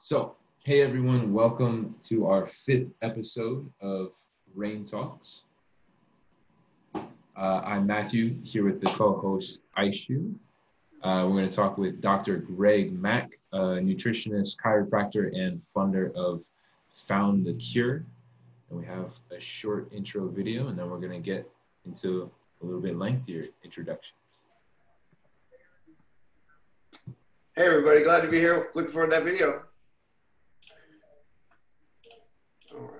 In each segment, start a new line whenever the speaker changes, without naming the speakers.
So, hey everyone, welcome to our fifth episode of Reign Talks. Uh, I'm Matthew here with the co-host Aishu. Uh, we're going to talk with Dr. Greg Mack, a nutritionist, chiropractor, and funder of Fund the Cure. And we have a short intro video, and then we're going to get into a little bit lengthier introductions.
Hey everybody, glad to be here. Looking forward to that video. All right.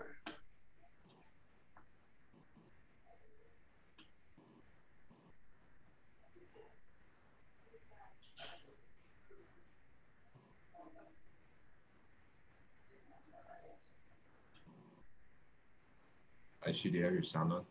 I should you have your sound on?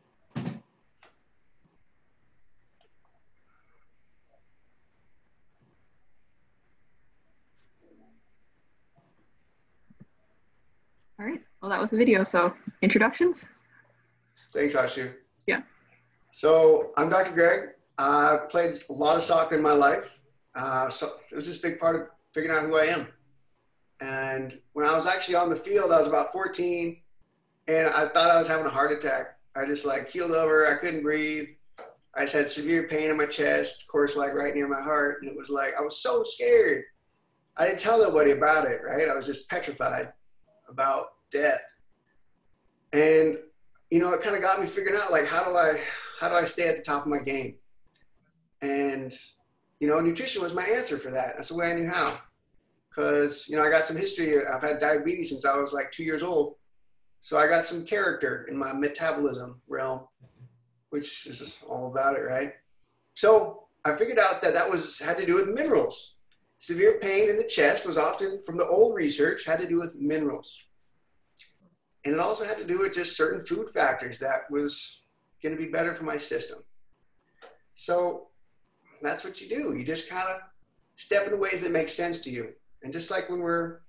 All right. Well, that was the video. So introductions.
Thanks, Ashu.
Yeah.
So I'm Dr. Greg. I've played a lot of soccer in my life. Uh, so it was just a big part of figuring out who I am. And when I was actually on the field, I was about 14, and I thought I was having a heart attack. I just like keeled over. I couldn't breathe. I just had severe pain in my chest, of course, like right near my heart. And it was like I was so scared. I didn't tell nobody about it, right? I was just petrified about death. And you know, it kind of got me figuring out like how do I how do I stay at the top of my game? And you know, nutrition was my answer for that. That's the way I knew how. Cause you know, I got some history. I've had diabetes since I was like two years old. So I got some character in my metabolism realm, which is all about it, right? So I figured out that that was had to do with minerals. Severe pain in the chest was often, from the old research, had to do with minerals. And it also had to do with just certain food factors that was going to be better for my system. So that's what you do. You just kind of step in ways that make sense to you. And just like when we're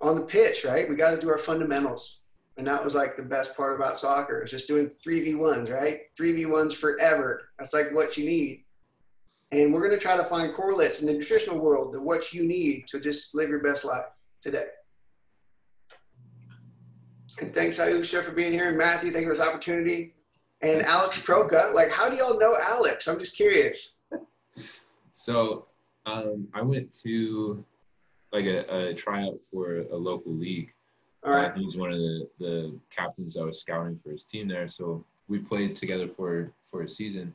on the pitch, right, we got to do our fundamentals. And that was like the best part about soccer is just doing 3v1s, right? 3v1s forever. That's like what you need. And we're going to try to find correlates in the nutritional world to what you need to just live your best life today. And thanks, Ayusha, for being here. And Matthew, thank you for this opportunity. And Alex Kroka, like, how do y'all know Alex? I'm just curious.
So um, I went to like a, a tryout for a local league.
All right.
Uh, he was one of the, the captains that was scouting for his team there. So we played together for, for a season.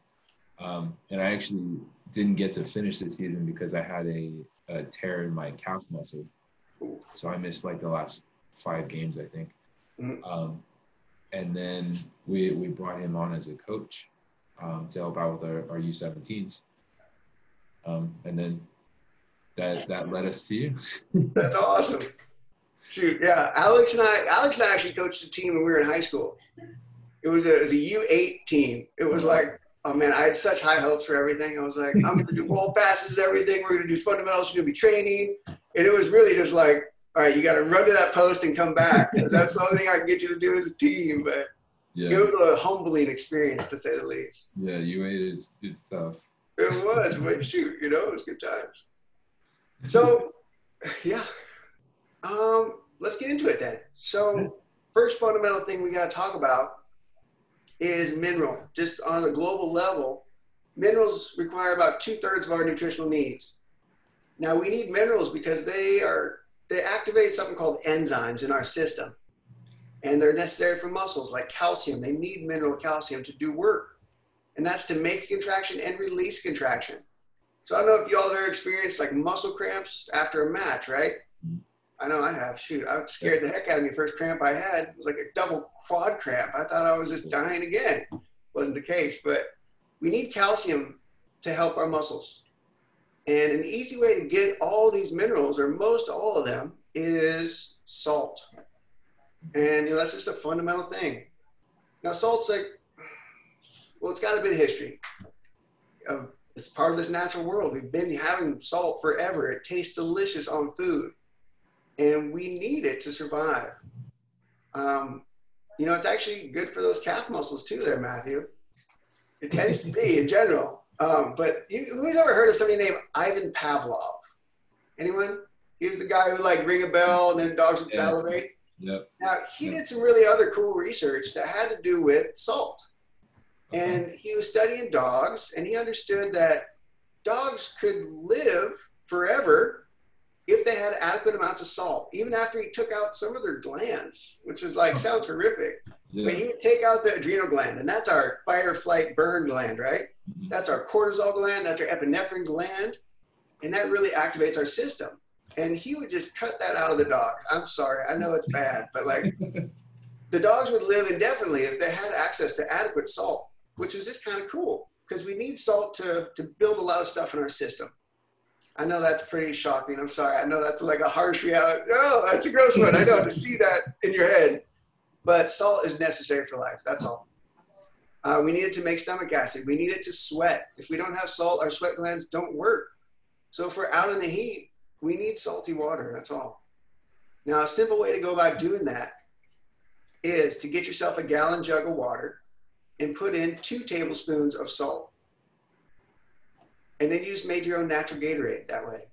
Um, and I actually didn't get to finish the season because I had a, a tear in my calf muscle. So I missed like the last five games, I think.
Mhm.
Um, and then we, we brought him on as a coach um, to help out with our, our U17s. Um, and then that, that led us to you.
That's awesome. Shoot, yeah. Alex and I, Alex and I actually coached the team when we were in high school. It was a, it was a U8 team. It was like, oh man, I had such high hopes for everything. I was like, I'm going to do ball passes, and everything. We're going to do fundamentals. We're going to be training. And it was really just like, all right, you got to run to that post and come back. That's the only thing I can get you to do as a team. But
yeah.
it was a humbling experience to say the least.
Yeah, U8 is, is tough.
It was, but shoot, you know, it was good times. So, yeah. Um, let's get into it then. So, first fundamental thing we got to talk about is mineral. Just on a global level, minerals require about two thirds of our nutritional needs. Now, we need minerals because they are they activate something called enzymes in our system, and they're necessary for muscles like calcium. They need mineral calcium to do work, and that's to make contraction and release contraction. So I don't know if you all have ever experienced like muscle cramps after a match, right? I know I have. Shoot, I scared the heck out of me. First cramp I had it was like a double quad cramp. I thought I was just dying again. Wasn't the case, but we need calcium to help our muscles. And an easy way to get all these minerals, or most all of them, is salt. And you know, that's just a fundamental thing. Now, salt's like, well, it's got a bit of history. Uh, it's part of this natural world. We've been having salt forever. It tastes delicious on food, and we need it to survive. Um, you know, it's actually good for those calf muscles too, there, Matthew. It tends to be in general. Um, but you, who's ever heard of somebody named Ivan Pavlov? Anyone? He was the guy who like ring a bell and then dogs would
Yeah.
salivate.
Yep.
Now he
Yeah.
did some really other cool research that had to do with salt. And he was studying dogs, and he understood that dogs could live forever if they had adequate amounts of salt, even after he took out some of their glands, which was like sounds horrific.
Yeah.
But he would take out the adrenal gland, and that's our fight or flight burn gland, right?
Mhm.
That's our cortisol gland, that's our epinephrine gland, and that really activates our system. And he would just cut that out of the dog. I'm sorry, I know it's bad, but like the dogs would live indefinitely if they had access to adequate salt, which was just kind of cool because we need salt to, to build a lot of stuff in our system. I know that's pretty shocking. I'm sorry. I know that's like a harsh reality. No, that's a gross one. I know to see that in your head. But salt is necessary for life. That's all. Uh, we need it to make stomach acid. We need it to sweat. If we don't have salt, our sweat glands don't work. So if we're out in the heat, we need salty water. That's all. Now, a simple way to go about doing that is to get yourself a gallon jug of water and put in two tablespoons of salt. And then you just made your own natural Gatorade that way.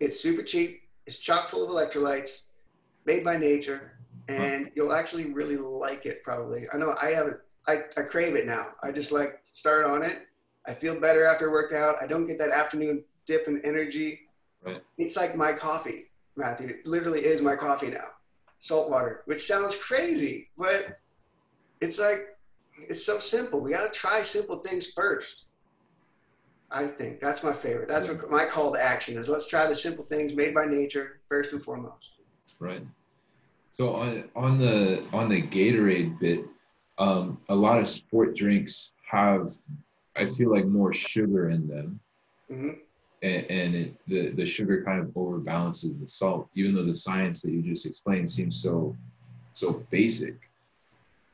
It's super cheap, it's chock full of electrolytes, made by nature, and you'll actually really like it probably. I know I have it, I, I crave it now. I just like start on it. I feel better after a workout. I don't get that afternoon dip in energy.
Right.
It's like my coffee, Matthew. It literally is my coffee now. Salt water, which sounds crazy, but it's like it's so simple. We got to try simple things first. I think that's my favorite. That's what my call to action is. Let's try the simple things made by nature first and foremost.
Right. So on on the on the Gatorade bit, um, a lot of sport drinks have, I feel like more sugar in them,
hmm
and, and it, the the sugar kind of overbalances the salt. Even though the science that you just explained seems so so basic,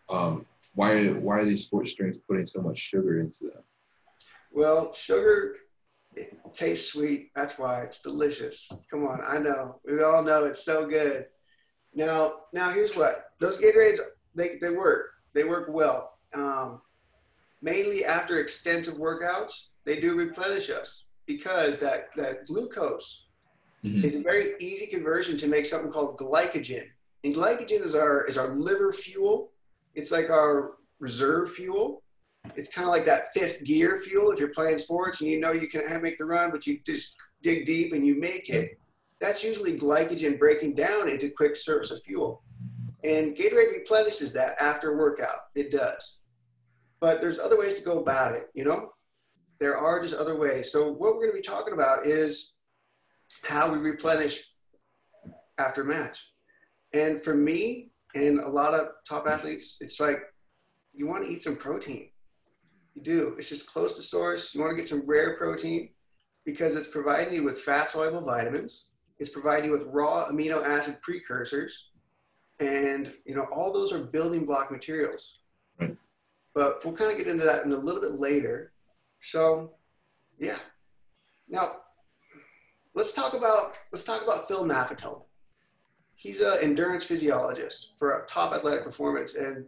um, why why are these sports drinks putting so much sugar into them?
Well, sugar it tastes sweet. That's why it's delicious. Come on, I know. We all know it's so good. Now, now here's what those Gatorades they, they work. They work well. Um, mainly after extensive workouts, they do replenish us because that that glucose
Mhm.
is a very easy conversion to make something called glycogen. And glycogen is our is our liver fuel. It's like our reserve fuel. It's kind of like that fifth gear fuel if you're playing sports and you know you can't make the run, but you just dig deep and you make it. That's usually glycogen breaking down into quick source of fuel. And Gatorade replenishes that after workout. It does. But there's other ways to go about it, you know? There are just other ways. So what we're going to be talking about is how we replenish after match. And for me and a lot of top athletes, it's like you want to eat some protein. You do. It's just close to source. You want to get some rare protein because it's providing you with fat soluble vitamins. It's providing you with raw amino acid precursors. And you know, all those are building block materials.
Right.
But we'll kind of get into that in a little bit later. So yeah. Now let's talk about let's talk about Phil Maffetone. He's an endurance physiologist for top athletic performance and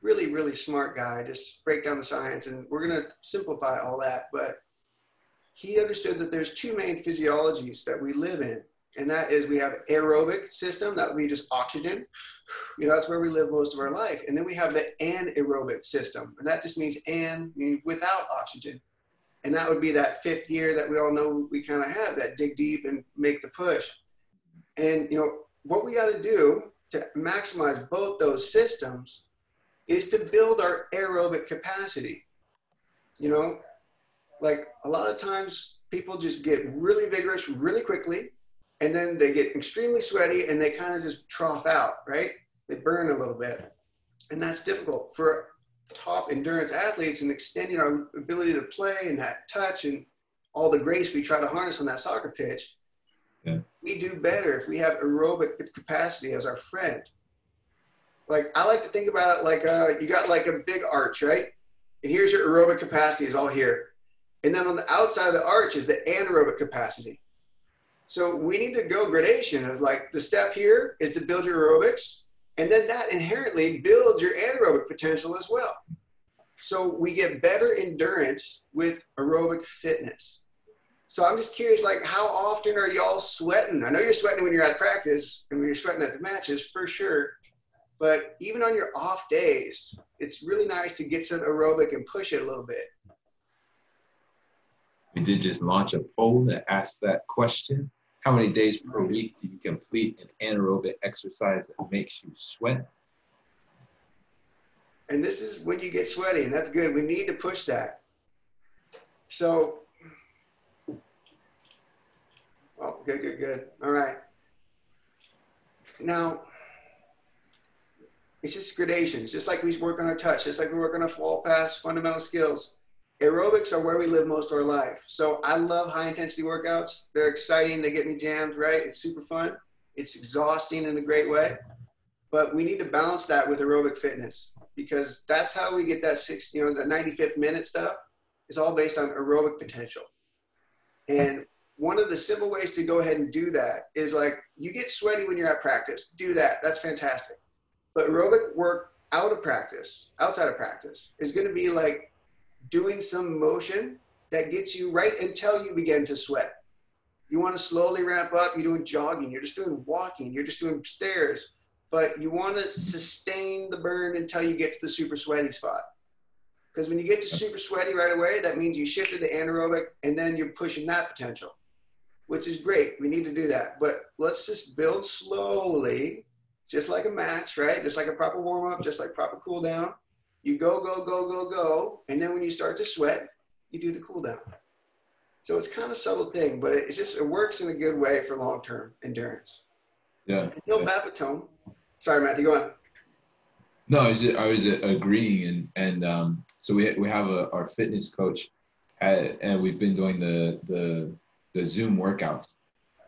really really smart guy. Just break down the science and we're gonna simplify all that. But he understood that there's two main physiologies that we live in, and that is we have aerobic system that would be just oxygen. You know that's where we live most of our life, and then we have the anaerobic system, and that just means an meaning without oxygen and that would be that fifth gear that we all know we kind of have that dig deep and make the push and you know what we got to do to maximize both those systems is to build our aerobic capacity. You know like a lot of times people just get really vigorous really quickly and then they get extremely sweaty and they kind of just trough out right? They burn a little bit. And that's difficult for top endurance athletes and extending our ability to play and that touch and all the grace we try to harness on that soccer pitch, We do better if we have aerobic capacity as our friend. Like I like to think about it like uh, you got like a big arch, right? And here's your aerobic capacity is all here, and then on the outside of the arch is the anaerobic capacity. So we need to go gradation of like the step here is to build your aerobics, and then that inherently builds your anaerobic potential as well. So we get better endurance with aerobic fitness. So I'm just curious, like, how often are y'all sweating? I know you're sweating when you're at practice and when you're sweating at the matches for sure. But even on your off days, it's really nice to get some aerobic and push it a little bit.
We did just launch a poll that asked that question. How many days per week do you complete an anaerobic exercise that makes you sweat?
And this is when you get sweaty, and that's good. We need to push that. So, oh, good, good, good. All right. Now, it's just gradations, just like we work on our touch, just like we work on our fall pass fundamental skills aerobics are where we live most of our life. So I love high intensity workouts. They're exciting. They get me jammed, right? It's super fun. It's exhausting in a great way. But we need to balance that with aerobic fitness because that's how we get that six, you know, the 95th minute stuff is all based on aerobic potential. And one of the simple ways to go ahead and do that is like you get sweaty when you're at practice. Do that. That's fantastic. But aerobic work out of practice, outside of practice, is going to be like doing some motion that gets you right until you begin to sweat. You want to slowly ramp up. You're doing jogging. You're just doing walking. You're just doing stairs. But you want to sustain the burn until you get to the super sweaty spot. Because when you get to super sweaty right away, that means you shifted to anaerobic and then you're pushing that potential, which is great. We need to do that. But let's just build slowly, just like a match, right? Just like a proper warm up, just like proper cool down. You go, go, go, go, go. And then when you start to sweat, you do the cool down. So it's kind of subtle thing, but it's just, it works in a good way for long-term endurance.
Yeah.
Hill
yeah.
Sorry, Matthew, go on.
No, I was, I was agreeing. And, and um, so we, we have a, our fitness coach at, and we've been doing the, the, the Zoom workouts.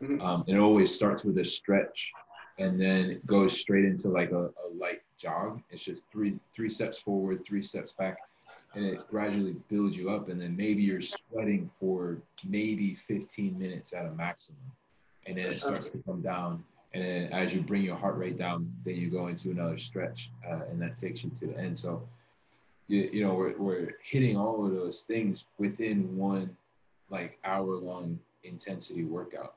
Mm-hmm. Um, it always starts with a stretch and then goes straight into like a, a light jog. It's just three three steps forward, three steps back, and it gradually builds you up. And then maybe you're sweating for maybe 15 minutes at a maximum, and then it starts to come down. And then as you bring your heart rate down, then you go into another stretch, uh, and that takes you to the end. So, you, you know, we're, we're hitting all of those things within one like hour long intensity workout.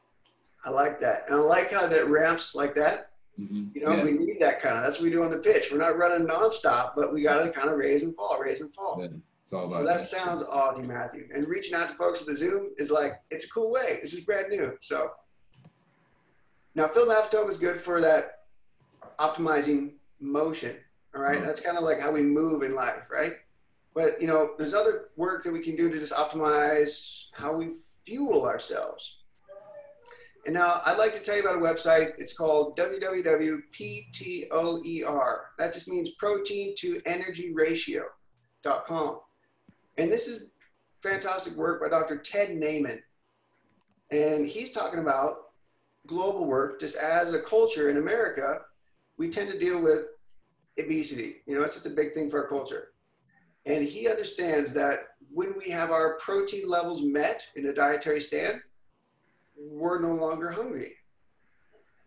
I like that. And I like how that ramps like that. Mm-hmm. You know, yeah. we need that kind of. That's what we do on the pitch. We're not running nonstop, but we got to kind of raise and fall, raise and fall. Yeah. It's all about so that. sounds awesome, Matthew. And reaching out to folks at the Zoom is like it's a cool way. This is brand new. So now, Phil Maffetone is good for that optimizing motion. All right? mm-hmm. that's kind of like how we move in life, right? But you know, there's other work that we can do to just optimize how we fuel ourselves. And now I'd like to tell you about a website. It's called www.ptoer. That just means protein to energy ratio.com. And this is fantastic work by Dr. Ted Naiman. And he's talking about global work just as a culture in America, we tend to deal with obesity. You know, it's just a big thing for our culture. And he understands that when we have our protein levels met in a dietary stand, we're no longer hungry.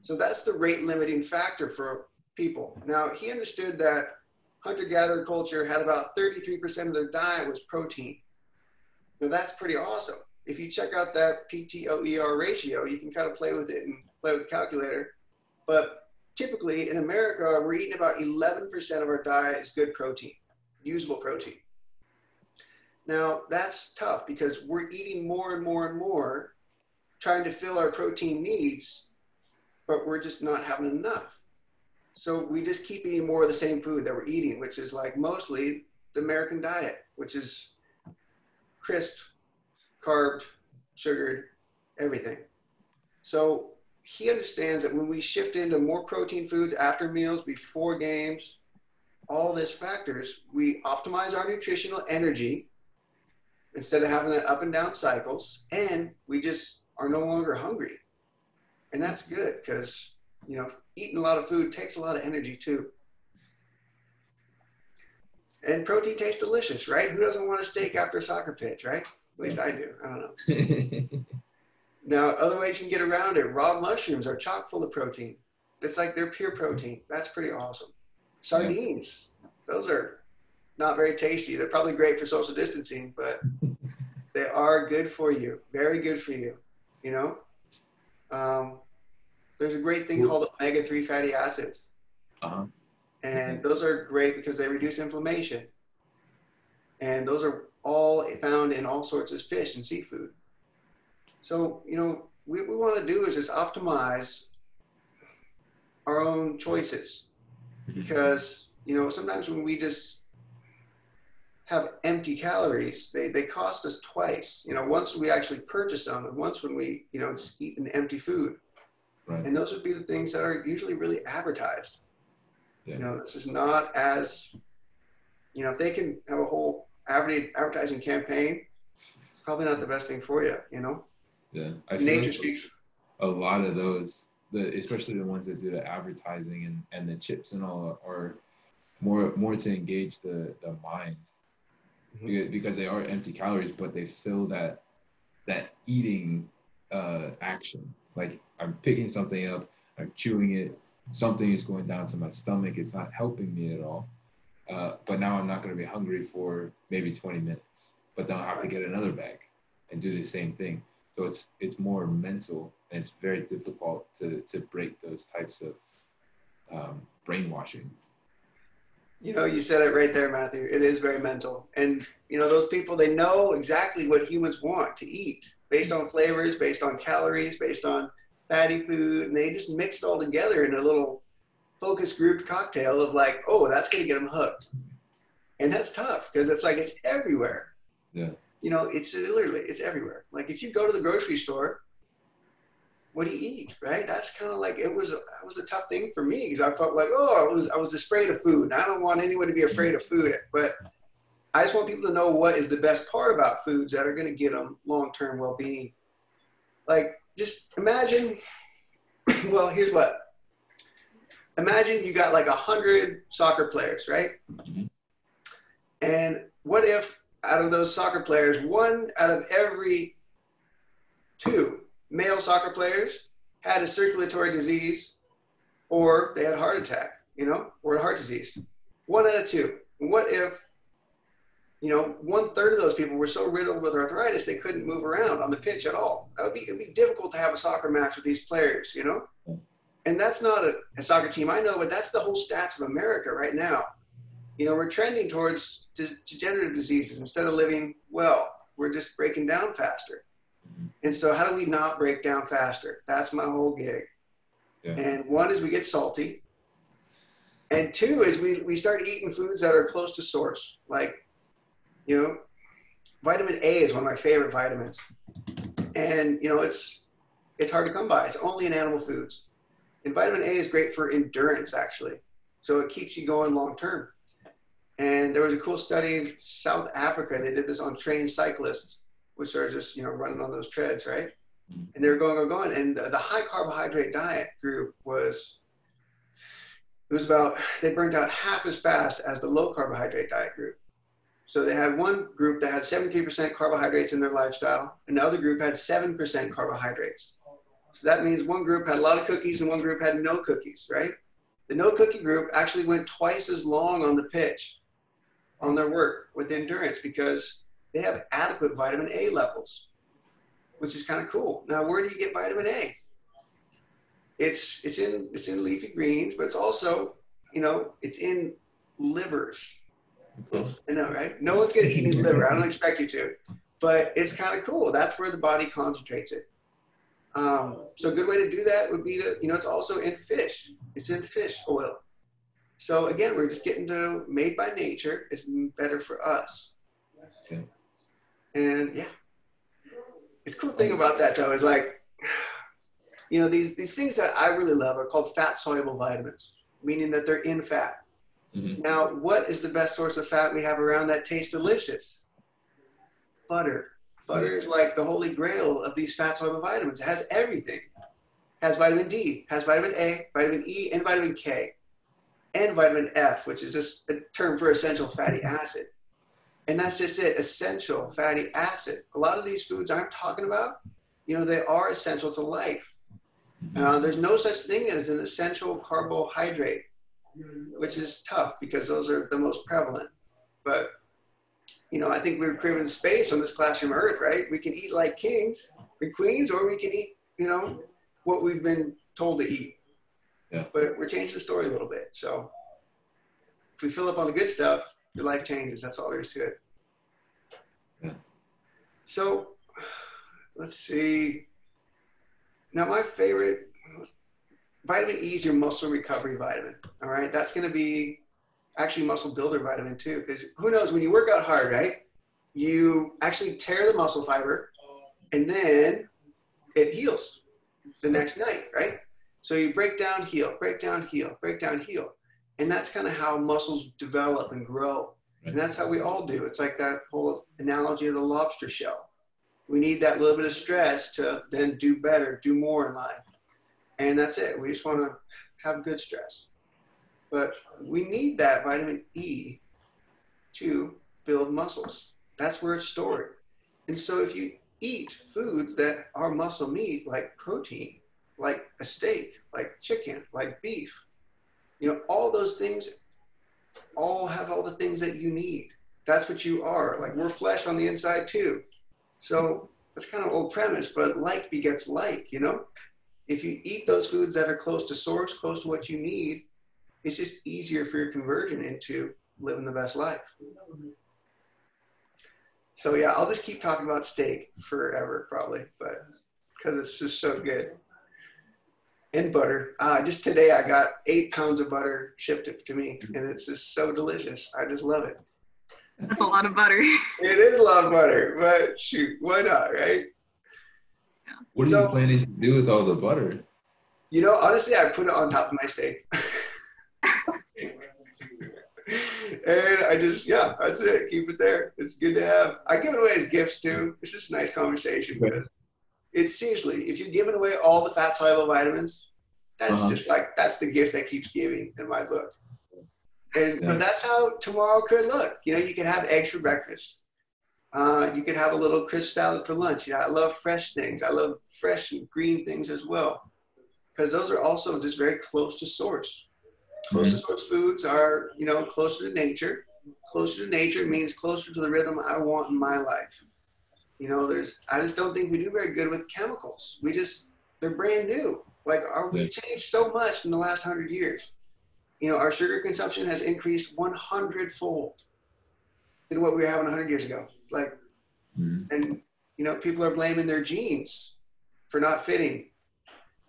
So that's the rate limiting factor for people. Now, he understood that hunter gatherer culture had about 33% of their diet was protein. Now, that's pretty awesome. If you check out that PTOER ratio, you can kind of play with it and play with the calculator. But typically in America, we're eating about 11% of our diet is good protein, usable protein. Now, that's tough because we're eating more and more and more trying to fill our protein needs, but we're just not having enough. So we just keep eating more of the same food that we're eating, which is like mostly the American diet, which is crisp, carved, sugared, everything. So he understands that when we shift into more protein foods after meals, before games, all these factors, we optimize our nutritional energy instead of having that up and down cycles, and we just are no longer hungry. And that's good because, you know, eating a lot of food takes a lot of energy too. And protein tastes delicious, right? Who doesn't want a steak after a soccer pitch, right? At least I do. I don't know. now, other ways you can get around it raw mushrooms are chock full of protein. It's like they're pure protein. That's pretty awesome. Sardines, those are not very tasty. They're probably great for social distancing, but They are good for you, very good for you. You know, um, there's a great thing called omega three fatty acids,
Uh-huh.
and those are great because they reduce inflammation. And those are all found in all sorts of fish and seafood. So you know, what we want to do is just optimize our own choices Mm-hmm. because you know sometimes when we just have empty calories they, they cost us twice you know once we actually purchase them and once when we you know just eat an empty food
Right.
and those would be the things that are usually really advertised
Yeah.
you know this is not as you know if they can have a whole adver- advertising campaign probably not the best thing for you you know
Yeah. I
nature
like a lot of those, the especially the ones that do the advertising and, and the chips and all are more more to engage the, the mind
Mhm.
because, because they are empty calories, but they fill that that eating uh, action. Like I'm picking something up, I'm chewing it, something is going down to my stomach. It's not helping me at all. Uh, but now I'm not going to be hungry for maybe 20 minutes. But then I'll have to get another bag and do the same thing. So it's it's more mental, and it's very difficult to to break those types of um, brainwashing.
You know, you said it right there, Matthew. It is very mental. And, you know, those people, they know exactly what humans want to eat based on flavors, based on calories, based on fatty food. And they just mix it all together in a little focus group cocktail of like, oh, that's going to get them hooked. And that's tough because it's like it's everywhere.
Yeah.
You know, it's literally, it's everywhere. Like if you go to the grocery store, what do you eat, right? That's kind of like it was. That was a tough thing for me because I felt like, oh, I was I was afraid of food. And I don't want anyone to be afraid of food, but I just want people to know what is the best part about foods that are going to get them long term well being. Like, just imagine. well, here's what. Imagine you got like a hundred soccer players, right?
Mhm.
And what if out of those soccer players, one out of every two male soccer players had a circulatory disease or they had a heart attack, you know, or a heart disease. One out of two. What if, you know, one third of those people were so riddled with arthritis they couldn't move around on the pitch at all? That would be, it'd be difficult to have a soccer match with these players, you know? And that's not a, a soccer team I know, but that's the whole stats of America right now. You know, we're trending towards degenerative diseases instead of living well. We're just breaking down faster. And so, how do we not break down faster? That's my whole gig.
Yeah.
And one is we get salty. And two is we, we start eating foods that are close to source. Like, you know, vitamin A is one of my favorite vitamins. And, you know, it's it's hard to come by. It's only in animal foods. And vitamin A is great for endurance, actually. So it keeps you going long term. And there was a cool study in South Africa. They did this on trained cyclists, which are just, you know, running on those treads, right? Mm-hmm. And they were going, going, going. And the, the high carbohydrate diet group was, it was about, they burned out half as fast as the low carbohydrate diet group. So they had one group that had 73% carbohydrates in their lifestyle, and the other group had 7% carbohydrates. So that means one group had a lot of cookies and one group had no cookies, right? The no cookie group actually went twice as long on the pitch on their work with endurance because they have adequate vitamin A levels, which is kind of cool. Now, where do you get vitamin A? It's it's in it's in leafy greens, but it's also you know it's in livers. I know, right? No one's gonna eat any liver. I don't expect you to, but it's kind of cool. That's where the body concentrates it. Um, so a good way to do that would be to you know it's also in fish. It's in fish oil. So again, we're just getting to made by nature is better for us.
Okay.
And yeah, it's cool thing about that though is like, you know, these these things that I really love are called fat soluble vitamins, meaning that they're in fat.
Mhm.
Now, what is the best source of fat we have around that tastes delicious? Butter. Butter is like the holy grail of these fat soluble vitamins. It has everything. has vitamin D, has vitamin A, vitamin E, and vitamin K, and vitamin F, which is just a term for essential fatty acid. And that's just it, essential fatty acid. A lot of these foods I'm talking about, you know, they are essential to life. Uh, there's no such thing as an essential carbohydrate, which is tough because those are the most prevalent. But you know, I think we're craving space on this classroom earth, right? We can eat like kings and queens, or we can eat, you know, what we've been told to eat.
Yeah.
But we're changing the story a little bit. So if we fill up on the good stuff, your life changes. That's all there is to it.
Yeah.
So let's see. Now, my favorite vitamin E is your muscle recovery vitamin. All right. That's going to be actually muscle builder vitamin too. Because who knows, when you work out hard, right? You actually tear the muscle fiber and then it heals the next night, right? So you break down, heal, break down, heal, break down, heal. And that's kind of how muscles develop and grow. And that's how we all do. It's like that whole analogy of the lobster shell. We need that little bit of stress to then do better, do more in life. And that's it. We just want to have good stress. But we need that vitamin E to build muscles. That's where it's stored. And so if you eat foods that are muscle meat, like protein, like a steak, like chicken, like beef, you know, all those things all have all the things that you need. That's what you are. Like we're flesh on the inside too. So that's kind of old premise, but like begets like, you know? If you eat those foods that are close to source, close to what you need, it's just easier for your conversion into living the best life. So yeah, I'll just keep talking about steak forever, probably, but because it's just so good. And butter. Uh, just today, I got eight pounds of butter shipped it to me, and it's just so delicious. I just love it.
That's a lot of butter.
It is a lot of butter, but shoot, why not, right?
What are
So-
you planning to do with all the butter?
You know, honestly, I put it on top of my steak. and I just, yeah, that's it. Keep it there. It's good to have. I give it away as gifts too. It's just a nice conversation. But it's seriously, if you're giving away all the fat soluble vitamins, that's
Uh-huh.
just like, that's the gift that keeps giving in my book. And
Yeah.
but that's how tomorrow could look. You know, you can have eggs for breakfast. Uh, you could have a little crisp salad for lunch. You know, I love fresh things. I love fresh and green things as well, because those are also just very close to source. Close to source foods are, you know, closer to nature. Closer to nature means closer to the rhythm I want in my life. You know, there's. I just don't think we do very good with chemicals. We just they're brand new. Like our, we've changed so much in the last hundred years. You know, our sugar consumption has increased 100 fold than what we were having 100 years ago. Like,
Mhm.
and you know, people are blaming their genes for not fitting.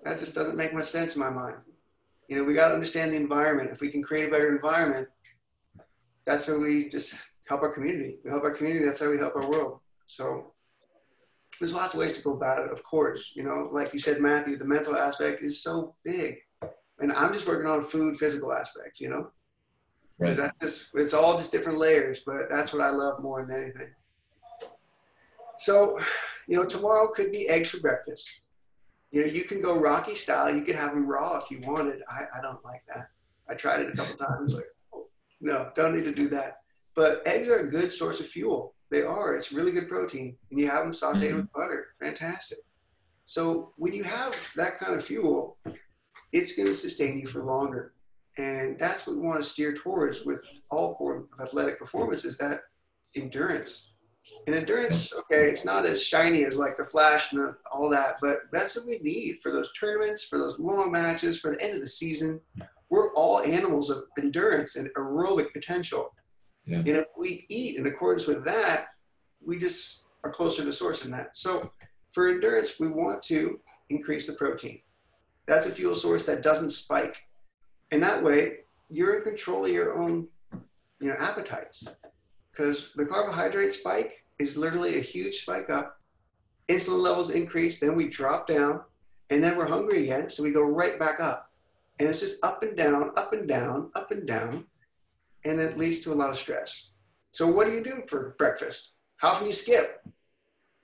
That just doesn't make much sense in my mind. You know, we got to understand the environment. If we can create a better environment, that's how we just help our community. We help our community. That's how we help our world. So there's lots of ways to go about it, of course. You know, like you said, Matthew, the mental aspect is so big. And I'm just working on food, physical aspect, you know? Because
Right.
that's just, it's all just different layers, but that's what I love more than anything. So, you know, tomorrow could be eggs for breakfast. You know, you can go Rocky style. You can have them raw if you wanted. I, I don't like that. I tried it a couple times. Like, oh, no, don't need to do that. But eggs are a good source of fuel. They are. It's really good protein. And you have them sauteed
Mhm.
with butter. Fantastic. So when you have that kind of fuel, it's going to sustain you for longer. And that's what we want to steer towards with all form of athletic performance is that endurance. And endurance, okay, it's not as shiny as like the flash and the, all that, but that's what we need for those tournaments, for those long matches, for the end of the season. We're all animals of endurance and aerobic potential.
Yeah.
And if we eat in accordance with that, we just are closer to source in that. So for endurance, we want to increase the protein. That's a fuel source that doesn't spike. And that way, you're in control of your own, you know, appetites. Because the carbohydrate spike is literally a huge spike up. Insulin levels increase, then we drop down, and then we're hungry again, so we go right back up. And it's just up and down, up and down, up and down, and it leads to a lot of stress. So what do you do for breakfast? How often you skip?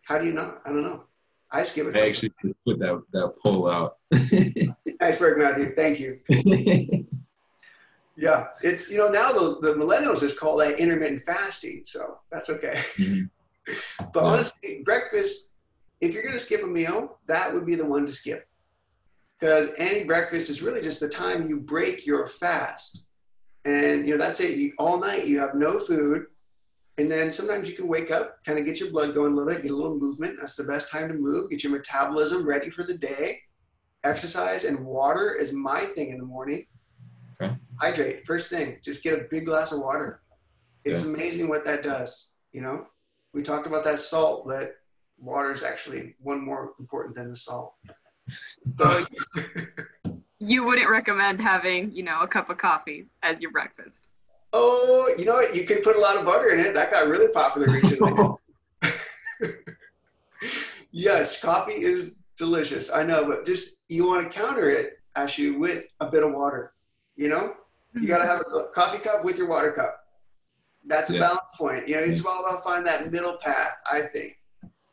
How do you not? I don't know. I skip it.
I actually put that that poll out.
Iceberg Matthew, thank you. Yeah, it's you know now the, the millennials just call that intermittent fasting, so that's okay.
Mhm.
But
Yeah.
honestly, breakfast, if you're gonna skip a meal, that would be the one to skip. Because any breakfast is really just the time you break your fast. And you know, that's it. You, all night you have no food And then sometimes you can wake up, kind of get your blood going a little bit, get a little movement. That's the best time to move, get your metabolism ready for the day. Exercise and water is my thing in the morning.
Okay.
Hydrate, first thing, just get a big glass of water. It's
Yeah.
amazing what that does. You know, we talked about that salt, but water is actually one more important than the salt. So,
You wouldn't recommend having, you know, a cup of coffee as your breakfast.
oh, you know what? You could put a lot of butter in it. That got really popular recently. yes, coffee is delicious. I know, but just you want to counter it, actually with a bit of water. You know, you got to mm-hmm. have a coffee cup with your water cup. That's a balance point. You know, it's all about finding that middle path, I think.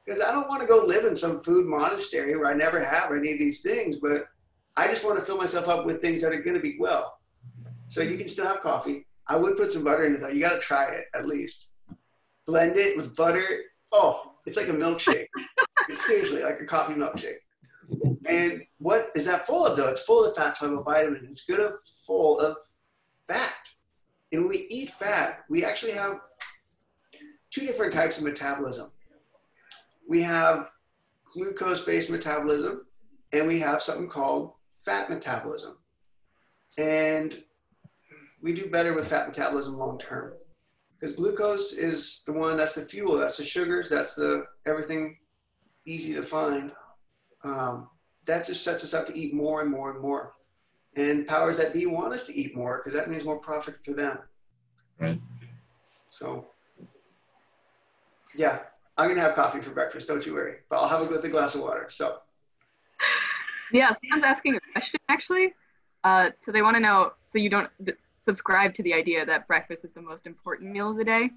Because I don't want to go live in some food monastery where I never have any of these things, but I just want to fill myself up with things that are going to be well. So you can still have coffee. I would put some butter in it though. You got to try it at least. Blend it with butter. Oh, it's like a milkshake. it's seriously like a coffee milkshake. And what is that full of though? It's full of fat soluble vitamins. It's good of full of fat. And when we eat fat, we actually have two different types of metabolism. We have glucose-based metabolism, and we have something called fat metabolism. And we do better with fat metabolism long term because glucose is the one that's the fuel, that's the sugars, that's the everything easy to find. Um, that just sets us up to eat more and more and more. And powers that be want us to eat more because that means more profit for them.
Right.
So, yeah, I'm gonna have coffee for breakfast. Don't you worry. But I'll have it with a glass of water. So,
Yeah, someone's asking a question actually. Uh, so they want to know, so you don't d- subscribe to the idea that breakfast is the most important meal of the day?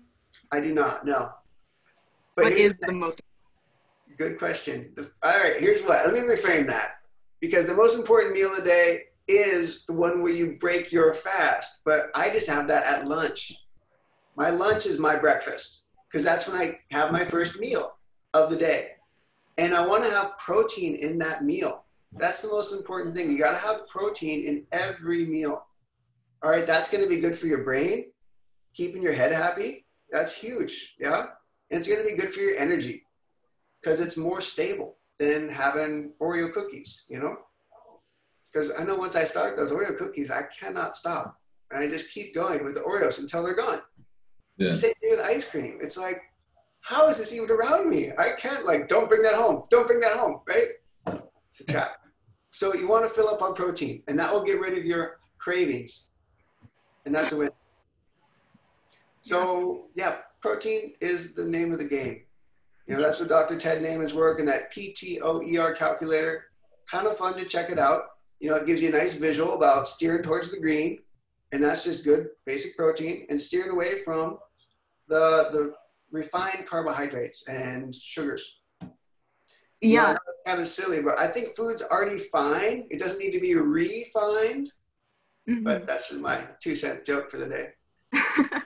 I do not know. But
what is
the
the most?
Good question. The- all right, here's what. Let me reframe that. Because the most important meal of the day is the one where you break your fast. But I just have that at lunch. My lunch is my breakfast because that's when I have my first meal of the day. And I want to have protein in that meal. That's the most important thing. You got to have protein in every meal. All right, that's going to be good for your brain, keeping your head happy. That's huge. Yeah. And it's going to be good for your energy because it's more stable than having Oreo cookies, you know? Because I know once I start those Oreo cookies, I cannot stop. And I just keep going with the Oreos until they're gone. It's the same thing with ice cream. It's like, how is this even around me? I can't, like, don't bring that home. Don't bring that home, right? It's a trap. So you want to fill up on protein, and that will get rid of your cravings. And that's a win. So, yeah, protein is the name of the game. You know, that's what Dr. Ted his work and that PTOER calculator. Kind of fun to check it out. You know, it gives you a nice visual about steering towards the green, and that's just good basic protein, and steering away from the the refined carbohydrates and sugars. You know,
Yeah,
kind of silly, but I think food's already fine. It doesn't need to be refined,
mhm.
but that's just my two cent joke for the day.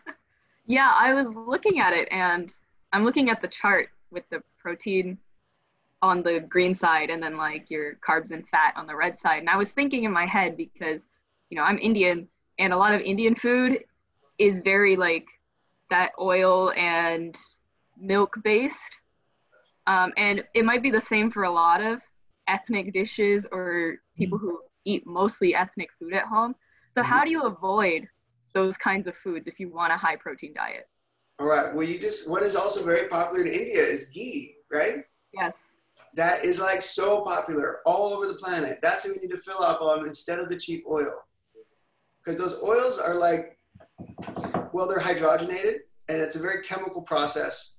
yeah, I was looking at it and I'm looking at the chart with the protein on the green side and then like your carbs and fat on the red side. And I was thinking in my head because, you know, I'm Indian and a lot of Indian food is very like that oil and milk based. Um, and it might be the same for a lot of ethnic dishes or people who eat mostly ethnic food at home. So, how do you avoid those kinds of foods if you want a high protein diet?
All right. Well, you just what is also very popular in India is ghee, right?
Yes.
That is like so popular all over the planet. That's what we need to fill up on instead of the cheap oil. Because those oils are like, well, they're hydrogenated and it's a very chemical process.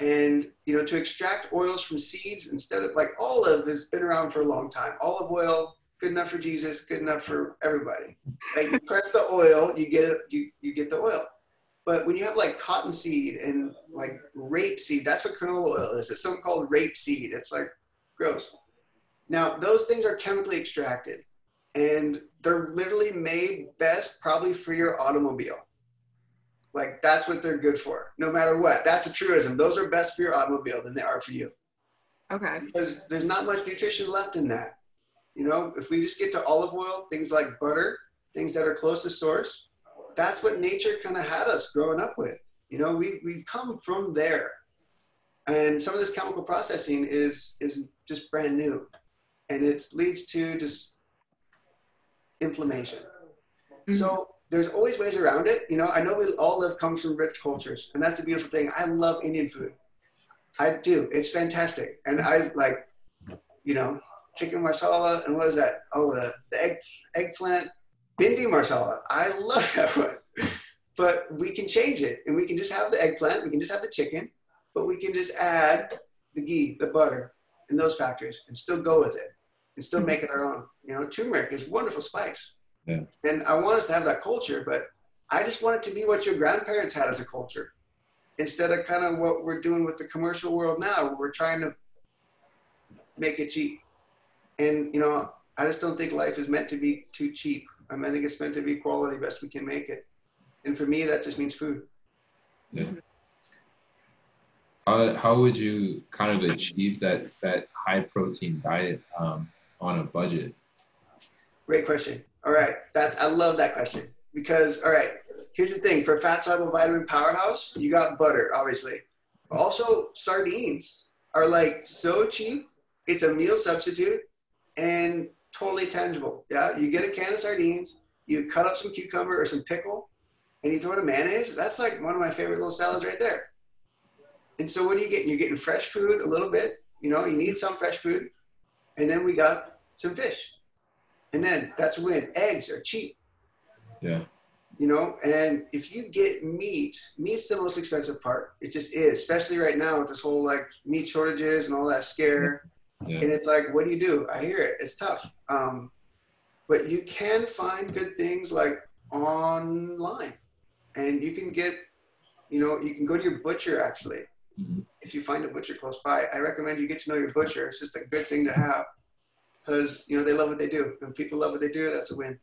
And, you know, to extract oils from seeds instead of like olive has been around for a long time. Olive oil, good enough for Jesus, good enough for everybody. Like you press the oil, you get it, you, you get the oil. But when you have like cottonseed and like rapeseed, that's what canola oil is. It's something called rapeseed. It's like gross. Now, those things are chemically extracted and they're literally made best probably for your automobile. Like that's what they're good for, no matter what. That's a truism. Those are best for your automobile than they are for you
Okay.
because there's not much nutrition left in that. You know, if we just get to olive oil, things like butter, things that are close to source, that's what nature kind of had us growing up with. You know, we, we've come from there. And some of this chemical processing is, is just brand new. And it leads to just inflammation. Mm-hmm. So there's always ways around it. You know, I know we all live comes from rich cultures, and that's a beautiful thing. I love Indian food. I do. It's fantastic. And I like, you know, chicken marsala and what is that? Oh, the, the egg eggplant bhindi marsala. I love that one. But we can change it and we can just have the eggplant, we can just have the chicken, but we can just add the ghee, the butter, and those factors and still go with it and still make it our own. You know, turmeric is wonderful spice.
Yeah.
And I want us to have that culture, but I just want it to be what your grandparents had as a culture instead of kind of what we're doing with the commercial world now, we're trying to make it cheap. And, you know, I just don't think life is meant to be too cheap. I mean, I think it's meant to be quality best we can make it. And for me, that just means food.
Yeah. How, how would you kind of achieve that, that high protein diet um, on a budget?
Great question. All right. That's, I love that question because, all right, here's the thing for fat soluble vitamin powerhouse, you got butter, obviously. Also, sardines are like so cheap. It's a meal substitute and totally tangible. Yeah, you get a can of sardines, you cut up some cucumber or some pickle, and you throw it in mayonnaise. That's like one of my favorite little salads right there. And so, what are you getting? You're getting fresh food a little bit. You know, you need some fresh food, and then we got some fish, and then that's when eggs are cheap.
Yeah.
You know and if you get meat meat's the most expensive part. It just is especially right now with this whole like meat shortages and all that scare. Yeah. and it's like what do you do? I hear it. It's tough. Um, but you can find good things like online. And you can get you know you can go to your butcher actually. Mm-hmm. if you find a butcher close by i recommend you get to know your butcher. It's just a good thing to have because you know they love what they do and people love what they do that's a win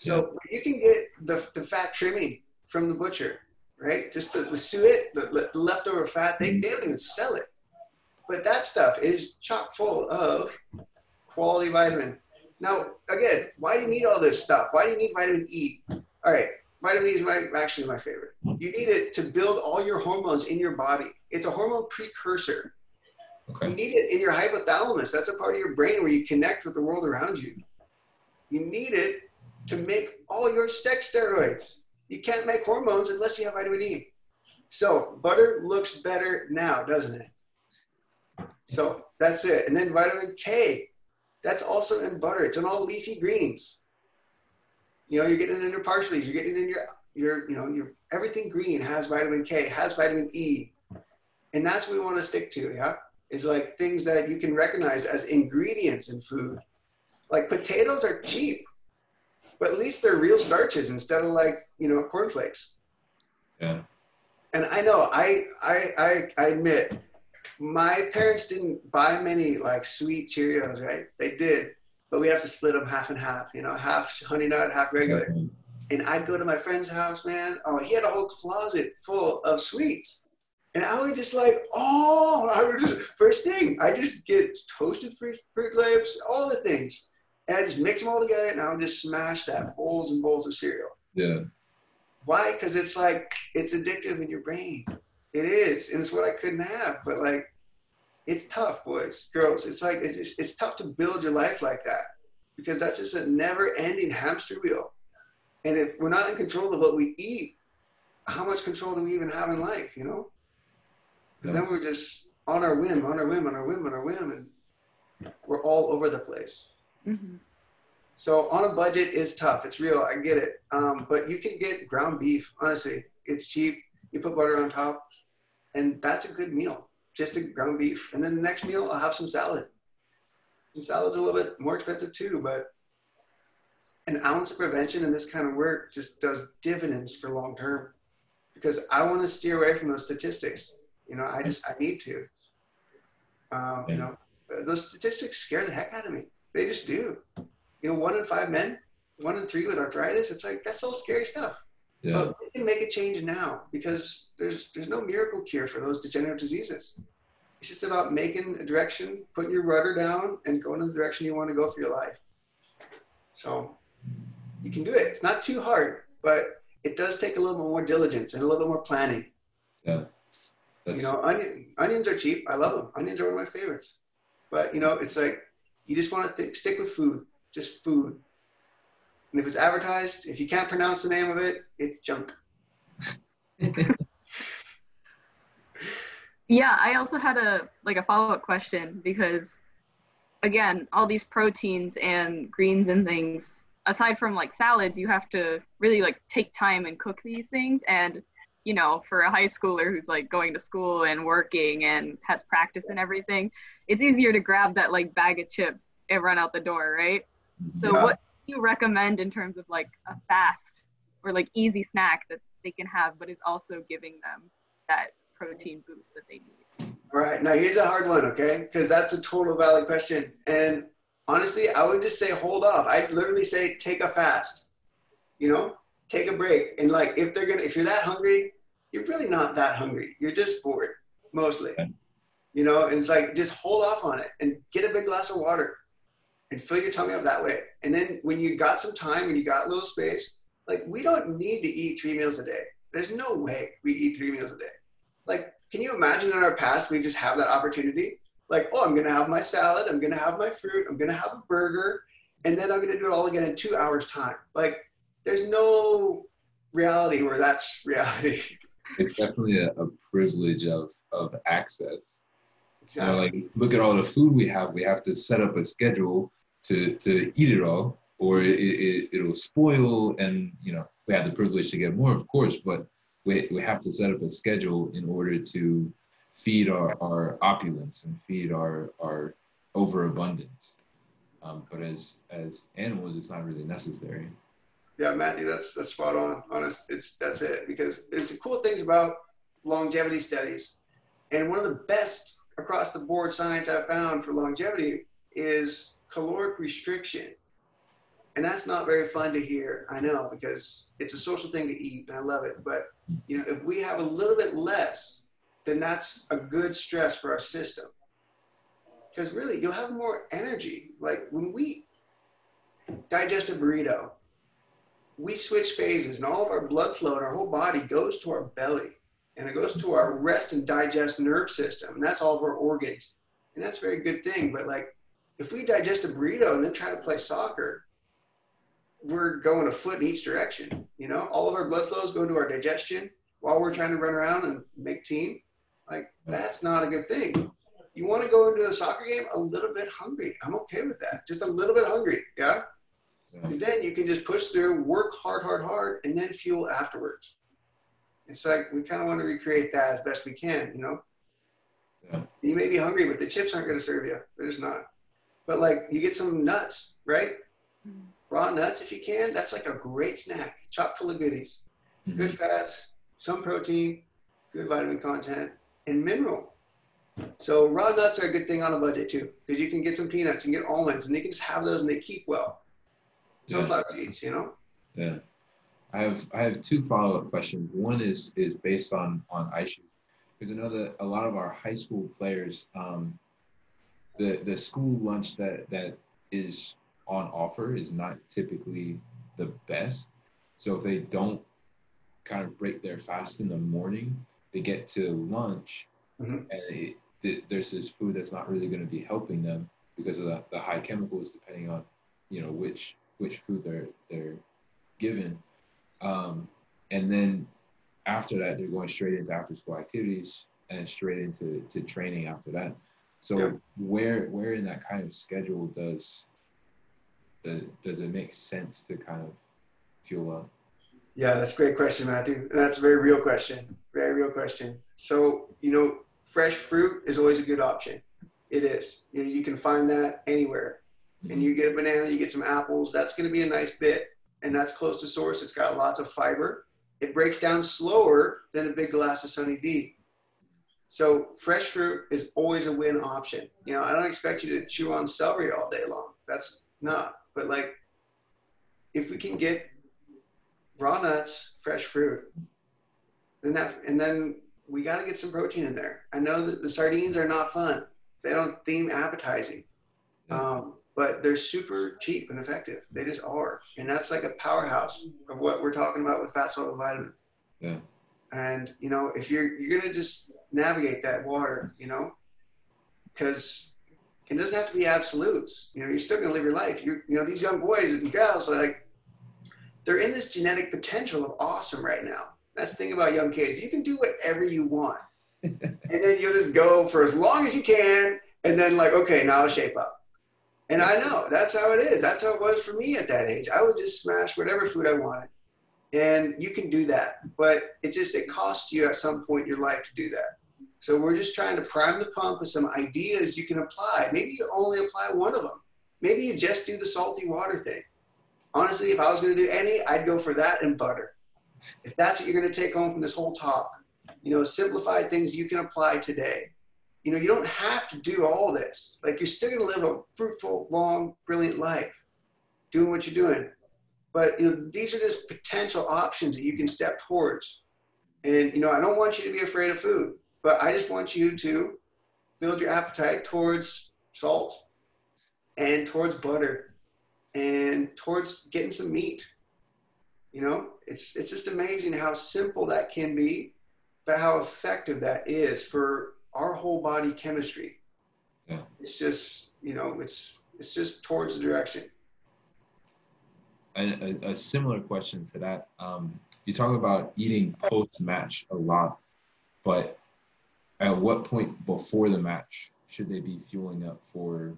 so yeah. you can get the, the fat trimming from the butcher, right? Just the, the suet, the, the leftover fat, they, they don't even sell it. But that stuff is chock full of quality vitamin. Now, again, why do you need all this stuff? Why do you need vitamin E? All right, vitamin E is my actually my favorite. You need it to build all your hormones in your body. It's a hormone precursor. Okay. You need it in your hypothalamus. That's a part of your brain where you connect with the world around you. You need it to make all your sex steroids. You can't make hormones unless you have vitamin E. So butter looks better now, doesn't it? So that's it. And then vitamin K, that's also in butter. It's in all leafy greens. You know, you're getting it in your parsley, you're getting it in your your, you know, your everything green has vitamin K, has vitamin E. And that's what we want to stick to, yeah? Is like things that you can recognize as ingredients in food. Like potatoes are cheap but at least they're real starches instead of like you know cornflakes.
Yeah.
And I know I I I, I admit my parents didn't buy many like sweet Cheerios, right? They did, but we have to split them half and half. You know, half honey nut, half regular. And I'd go to my friend's house, man. Oh, he had a whole closet full of sweets. And I was just like, oh, I would just, first thing, I just get toasted fruit, Froot Loops, all the things and I just mix them all together and I would just smash that bowls and bowls of cereal.
Yeah.
Why? Because it's like it's addictive in your brain. It is, and it's what I couldn't have. But like, it's tough, boys, girls. It's like it's just, it's tough to build your life like that because that's just a never-ending hamster wheel. And if we're not in control of what we eat, how much control do we even have in life? You know? Because yeah. then we're just on our whim, on our whim, on our whim, on our whim, and we're all over the place. Mm-hmm. So on a budget is tough. It's real. I get it. Um, but you can get ground beef. Honestly, it's cheap. You put butter on top, and that's a good meal. Just a ground beef, and then the next meal I'll have some salad. And salad's a little bit more expensive too, but an ounce of prevention in this kind of work just does dividends for long term. Because I want to steer away from those statistics. You know, I just I need to. Um, you know, those statistics scare the heck out of me. They just do. You know, one in five men, one in three with arthritis. It's like that's so scary stuff. Yeah. But we can make a change now because there's there's no miracle cure for those degenerative diseases. It's just about making a direction, putting your rudder down, and going in the direction you want to go for your life. So you can do it. It's not too hard, but it does take a little bit more diligence and a little bit more planning.
Yeah.
You know, onion, onions are cheap. I love them. Onions are one of my favorites. But you know, it's like you just want to th- stick with food, just food. And if it's advertised, if you can't pronounce the name of it, it's junk.
yeah, I also had a like a follow up question because again, all these proteins and greens and things, aside from like salads, you have to really like take time and cook these things. And, you know, for a high schooler who's like going to school and working and has practice and everything, it's easier to grab that like bag of chips and run out the door, right? So
Yeah.
what do you recommend in terms of like a fast or like easy snack that they can have, but is also giving them that protein boost that they need?
All right. Now here's a hard one, okay? Because that's a total valid question. And honestly, I would just say hold off. I'd literally say take a fast. You know, take a break. And like if they're gonna if you're that hungry, you're really not that hungry. You're just bored, mostly.
Okay.
You know, and it's like just hold off on it and get a big glass of water and fill your tummy up that way. And then when you got some time and you got a little space, like we don't need to eat three meals a day. There's no way we eat three meals a day. Like, can you imagine in our past we just have that opportunity? Like, oh, I'm gonna have my salad, I'm gonna have my fruit, I'm gonna have a burger, and then I'm gonna do it all again in two hours time. Like, there's no reality where that's reality.
it's definitely a, a privilege of of access. You know, like look at all the food we have. We have to set up a schedule to to eat it all, or it, it it'll spoil. And you know, we have the privilege to get more, of course, but we we have to set up a schedule in order to feed our our opulence and feed our our overabundance. Um, but as as animals, it's not really necessary.
Yeah, Matthew, that's that's spot on. Honest, it's that's it. Because there's the cool things about longevity studies, and one of the best across the board science I've found for longevity is caloric restriction, and that's not very fun to hear. I know because it's a social thing to eat, and I love it. But you know, if we have a little bit less, then that's a good stress for our system. Because really, you'll have more energy. Like when we digest a burrito, we switch phases and all of our blood flow and our whole body goes to our belly and it goes to our rest and digest nerve system. And that's all of our organs. And that's a very good thing. But like if we digest a burrito and then try to play soccer we're going a foot in each direction you know? All of our blood flows go to our digestion while we're trying to run around and make team. Like that's not a good thing. You want to go into the soccer game a little bit hungry. I'm okay with that. Just a little bit hungry Yeah. Because then you can just push through, work hard, hard, hard, and then fuel afterwards. It's like we kind of want to recreate that as best we can, you know?
Yeah.
You may be hungry, but the chips aren't going to serve you. They're just not. But like you get some nuts, right? Raw nuts, if you can, that's like a great snack, chock full of goodies.
Mhm.
Good fats, some protein, good vitamin content, and mineral. So raw nuts are a good thing on a budget too, because you can get some peanuts, you can get almonds, and you can just have those and they keep well.
Yeah.
Sunflower seeds, you know?
Yeah, I have I have two follow up questions. One is is based on on issues because I know that a lot of our high school players, um, the the school lunch that that is on offer is not typically the best. So if they don't kind of break their fast in the morning, they get to lunch
Mhm.
and it, th- there's this food that's not really going to be helping them because of the, the high chemicals, depending on you know which which food they're they're given, um, and then after that they're going straight into after school activities and straight into to training after that. So
Yeah.
where where in that kind of schedule does the does it make sense to kind of fuel up?
Yeah, that's a great question, Matthew. That's a very real question. Very real question. So, you know, fresh fruit is always a good option. It is. You know, you can find that anywhere. And you get a banana, you get some apples. That's going to be a nice bit. And that's close to source. It's got lots of fiber. It breaks down slower than a big glass of Sunny D. So fresh fruit is always a win option. You know, I don't expect you to chew on celery all day long. That's not. But like, if we can get raw nuts, fresh fruit, then that, and then we got to get some protein in there. I know that the sardines are not fun. They don't seem appetizing, um, but they're super cheap and effective. They just are, and that's like a powerhouse of what we're talking about with fat, and vitamin.
Yeah.
And you know, if you're you're gonna just navigate that water, you know, because it doesn't have to be absolutes. You know, you're still gonna live your life. You you know, these young boys and gals like they're in this genetic potential of awesome right now. That's the thing about young kids. You can do whatever you want. and then you'll just go for as long as you can, and then like, okay, now I'll shape up. And I know that's how it is. That's how it was for me at that age. I would just smash whatever food I wanted. And you can do that. But it just it costs you at some point in your life to do that. So we're just trying to prime the pump with some ideas you can apply. Maybe you only apply one of them. Maybe you just do the salty water thing. Honestly, if I was going to do any, I'd go for that and butter. If that's what you're going to take home from this whole talk, you know, simplified things you can apply today. You know, you don't have to do all this. Like you're still going to live a fruitful, long, brilliant life doing what you're doing. But, you know, these are just potential options that you can step towards. And, you know, I don't want you to be afraid of food. But I just want you to build your appetite towards salt and towards butter and towards getting some meat. You know, it's it's just amazing how simple that can be, but how effective that is for our whole body chemistry. Yeah. It's just, you know, it's it's just towards the direction.
A, a, a similar question to that. Um, you talk about eating post match a lot, but at what point before the match should they be fueling up for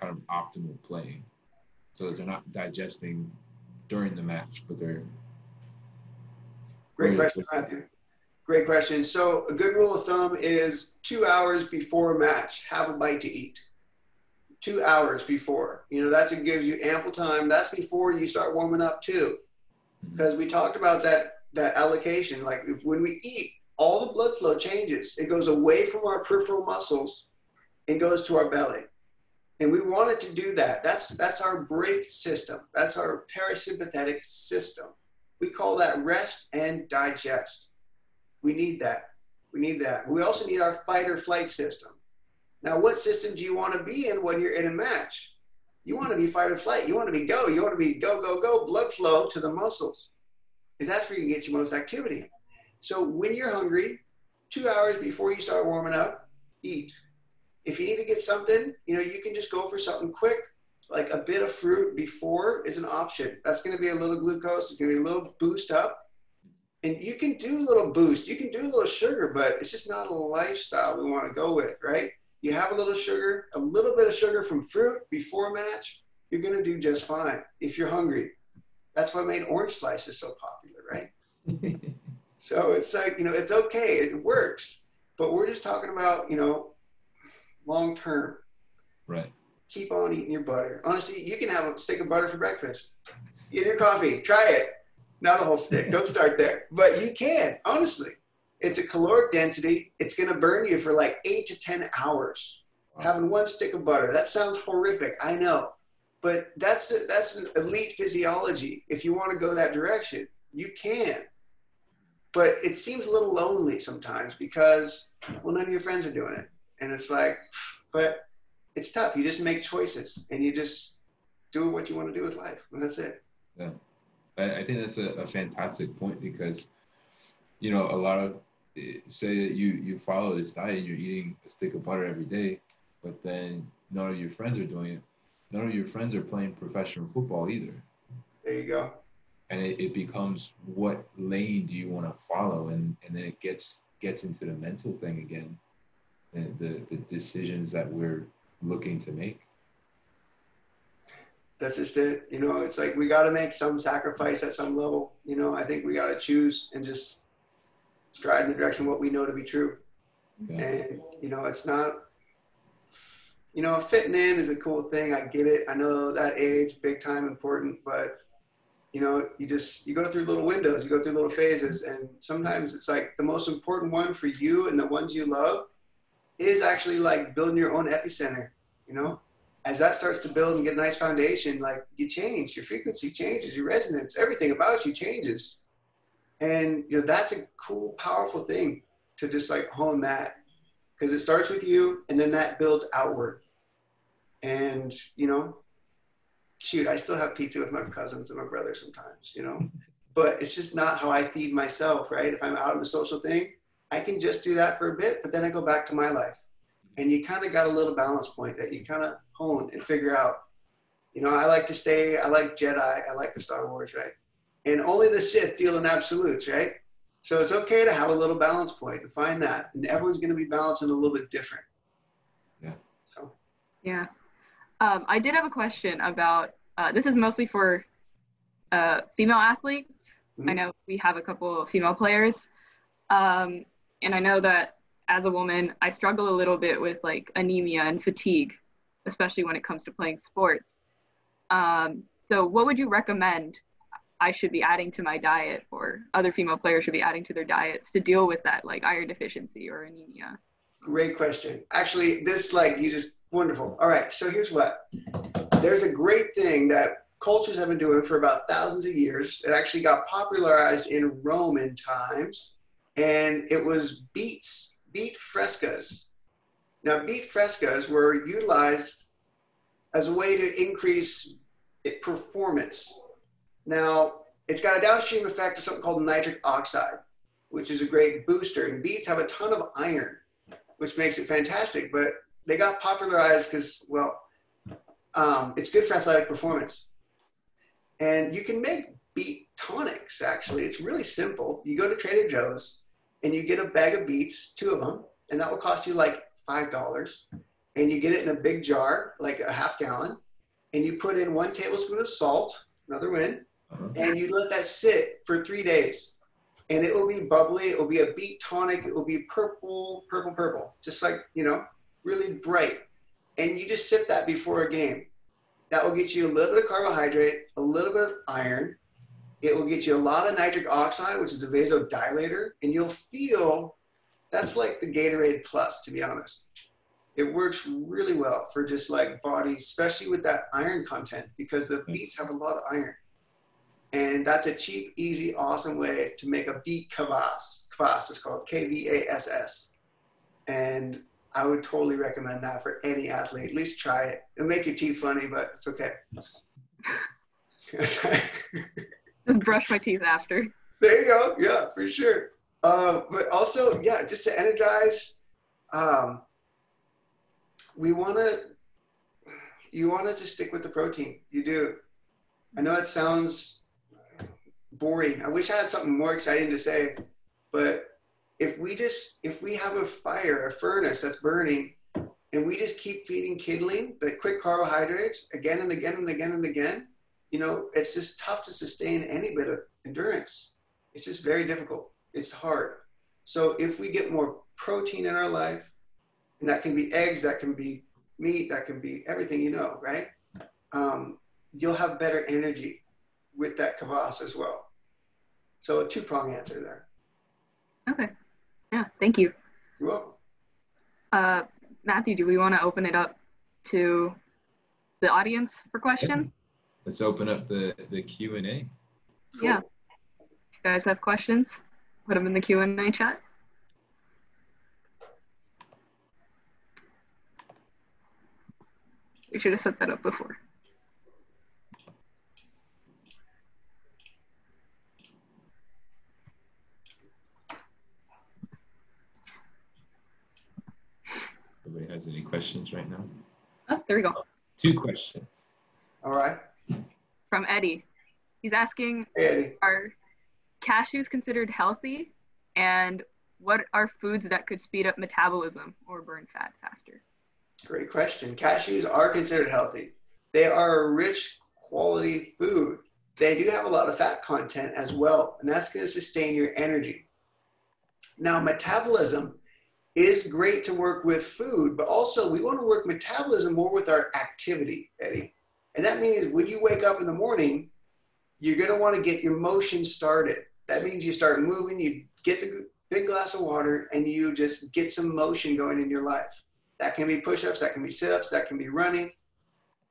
kind of optimal playing so that they're not digesting during the match but they're
great question matthew great question so a good rule of thumb is two hours before a match have a bite to eat two hours before you know that's it gives you ample time that's before you start warming up too mm-hmm. because we talked about that that allocation like if, when we eat all the blood flow changes. It goes away from our peripheral muscles and goes to our belly. And we want it to do that. That's, that's our brake system. That's our parasympathetic system. We call that rest and digest. We need that. We need that. We also need our fight or flight system. Now, what system do you want to be in when you're in a match? You want to be fight or flight. You want to be go. You want to be go, go, go, blood flow to the muscles. Because that's where you get your most activity. So when you're hungry, two hours before you start warming up, eat. If you need to get something, you know, you can just go for something quick, like a bit of fruit before is an option. That's going to be a little glucose. It's going to be a little boost up. And you can do a little boost. You can do a little sugar, but it's just not a lifestyle we want to go with, right? You have a little sugar, a little bit of sugar from fruit before match, you're going to do just fine if you're hungry. That's what made orange slices so popular, right? So it's like, you know, it's okay, it works. But we're just talking about, you know, long term.
Right.
Keep on eating your butter. Honestly, you can have a stick of butter for breakfast. Eat your coffee. Try it. Not a whole stick. Don't start there. But you can, honestly. It's a caloric density. It's going to burn you for like eight to 10 hours. Wow. Having one stick of butter. That sounds horrific. I know. But that's, a, that's an elite physiology. If you want to go that direction, you can but it seems a little lonely sometimes because well none of your friends are doing it and it's like but it's tough you just make choices and you just do what you want to do with life and that's it
yeah i, think that's a, a fantastic point because you know a lot of say that you you follow this diet and you're eating a stick of butter every day but then none of your friends are doing it. None of your friends are playing professional football either.
There you go.
And it, it becomes what lane do you want to follow? And and then it gets gets into the mental thing again the, the, the decisions that we're looking to make
that's just it you know it's like we got to make some sacrifice at some level you know i think we got to choose and just stride in the direction of what we know to be true yeah. and you know it's not you know fitting in is a cool thing i get it i know that age big time important but you know, you just you go through little windows, you go through little phases, and sometimes it's like the most important one for you and the ones you love is actually like building your own epicenter. You know, as that starts to build and get a nice foundation, like you change, your frequency changes, your resonance, everything about you changes, and you know that's a cool, powerful thing to just like hone that because it starts with you, and then that builds outward, and you know shoot, I still have pizza with my cousins and my brother sometimes, you know. but it's just not how I feed myself, right? If I'm out of a social thing, I can just do that for a bit, but then I go back to my life. And you kind of got a little balance point that you kind of hone and figure out. You know, I like to stay, I like Jedi, I like the Star Wars, right? And only the Sith deal in absolutes, right? So it's okay to have a little balance point and find that. And everyone's going to be balancing a little bit different.
Yeah.
So.
Yeah. Um, I did have a question about uh, this is mostly for uh, female athletes. Mm-hmm. I know we have a couple of female players. Um, and I know that as a woman, I struggle a little bit with like anemia and fatigue, especially when it comes to playing sports. Um, so, what would you recommend I should be adding to my diet or other female players should be adding to their diets to deal with that, like iron deficiency or anemia?
Great question. Actually, this, like, you just wonderful. All right, so here's what there's a great thing that cultures have been doing for about thousands of years. It actually got popularized in Roman times, and it was beets, beet frescas. Now, beet frescas were utilized as a way to increase performance. Now, it's got a downstream effect of something called nitric oxide, which is a great booster. And beets have a ton of iron, which makes it fantastic. But they got popularized because, well, um, it's good for athletic performance. And you can make beet tonics, actually. It's really simple. You go to Trader Joe's and you get a bag of beets, two of them, and that will cost you like $5. And you get it in a big jar, like a half gallon, and you put in one tablespoon of salt, another win, uh-huh. and you let that sit for three days. And it will be bubbly, it will be a beet tonic, it will be purple, purple, purple, just like, you know, really bright. And you just sip that before a game. That will get you a little bit of carbohydrate, a little bit of iron. It will get you a lot of nitric oxide, which is a vasodilator, and you'll feel that's like the Gatorade Plus, to be honest. It works really well for just like body, especially with that iron content, because the hmm. beets have a lot of iron. And that's a cheap, easy, awesome way to make a beet kvass. Kvass is called K V A S S. And I would totally recommend that for any athlete. At least try it. It'll make your teeth funny, but it's okay.
Just brush my teeth after.
There you go. Yeah, for sure. Uh, but also, yeah, just to energize, um, we want to, you want to stick with the protein. You do. I know it sounds boring. I wish I had something more exciting to say, but if we just if we have a fire, a furnace that's burning, and we just keep feeding kindling, the quick carbohydrates again and again and again and again, you know, it's just tough to sustain any bit of endurance. It's just very difficult. It's hard. So if we get more protein in our life, and that can be eggs, that can be meat, that can be everything you know, right? Um, you'll have better energy with that kvass as well. So a two prong answer there.
Okay. Yeah, thank you.
You're welcome.
Uh, Matthew, do we want to open it up to the audience for questions?
Let's open up the, the Q&A.
Cool. Yeah. you guys have questions, put them in the Q&A chat. We should have set that up before.
Anybody has any questions right now?
Oh, there we go.
Two questions.
All right.
From Eddie. He's asking
hey, Eddie.
Are cashews considered healthy? And what are foods that could speed up metabolism or burn fat faster?
Great question. Cashews are considered healthy. They are a rich quality food. They do have a lot of fat content as well, and that's going to sustain your energy. Now, metabolism is great to work with food, but also we want to work metabolism more with our activity, Eddie. And that means when you wake up in the morning, you're going to want to get your motion started. That means you start moving, you get the big glass of water, and you just get some motion going in your life. That can be push ups, that can be sit ups, that can be running.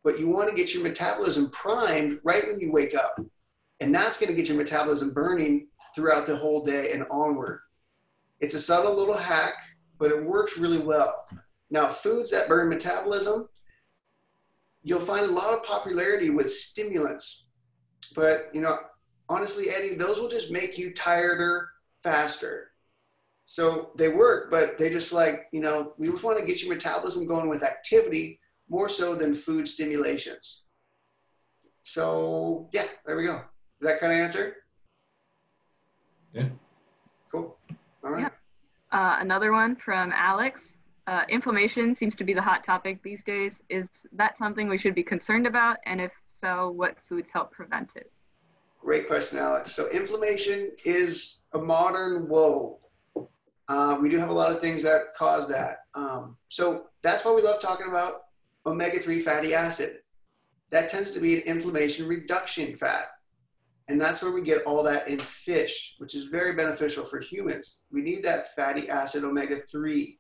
But you want to get your metabolism primed right when you wake up. And that's going to get your metabolism burning throughout the whole day and onward. It's a subtle little hack but it works really well. Now, foods that burn metabolism, you'll find a lot of popularity with stimulants. But, you know, honestly, Eddie, those will just make you tireder faster. So they work, but they just like, you know, we just want to get your metabolism going with activity more so than food stimulations. So yeah, there we go. Does that kind of answer?
Yeah.
Cool. All right.
Yeah. Uh, another one from Alex. Uh, inflammation seems to be the hot topic these days. Is that something we should be concerned about? And if so, what foods help prevent it?
Great question, Alex. So inflammation is a modern woe. Uh, we do have a lot of things that cause that. Um, so that's why we love talking about omega-3 fatty acid. That tends to be an inflammation reduction fat. And that's where we get all that in fish, which is very beneficial for humans. We need that fatty acid omega-3.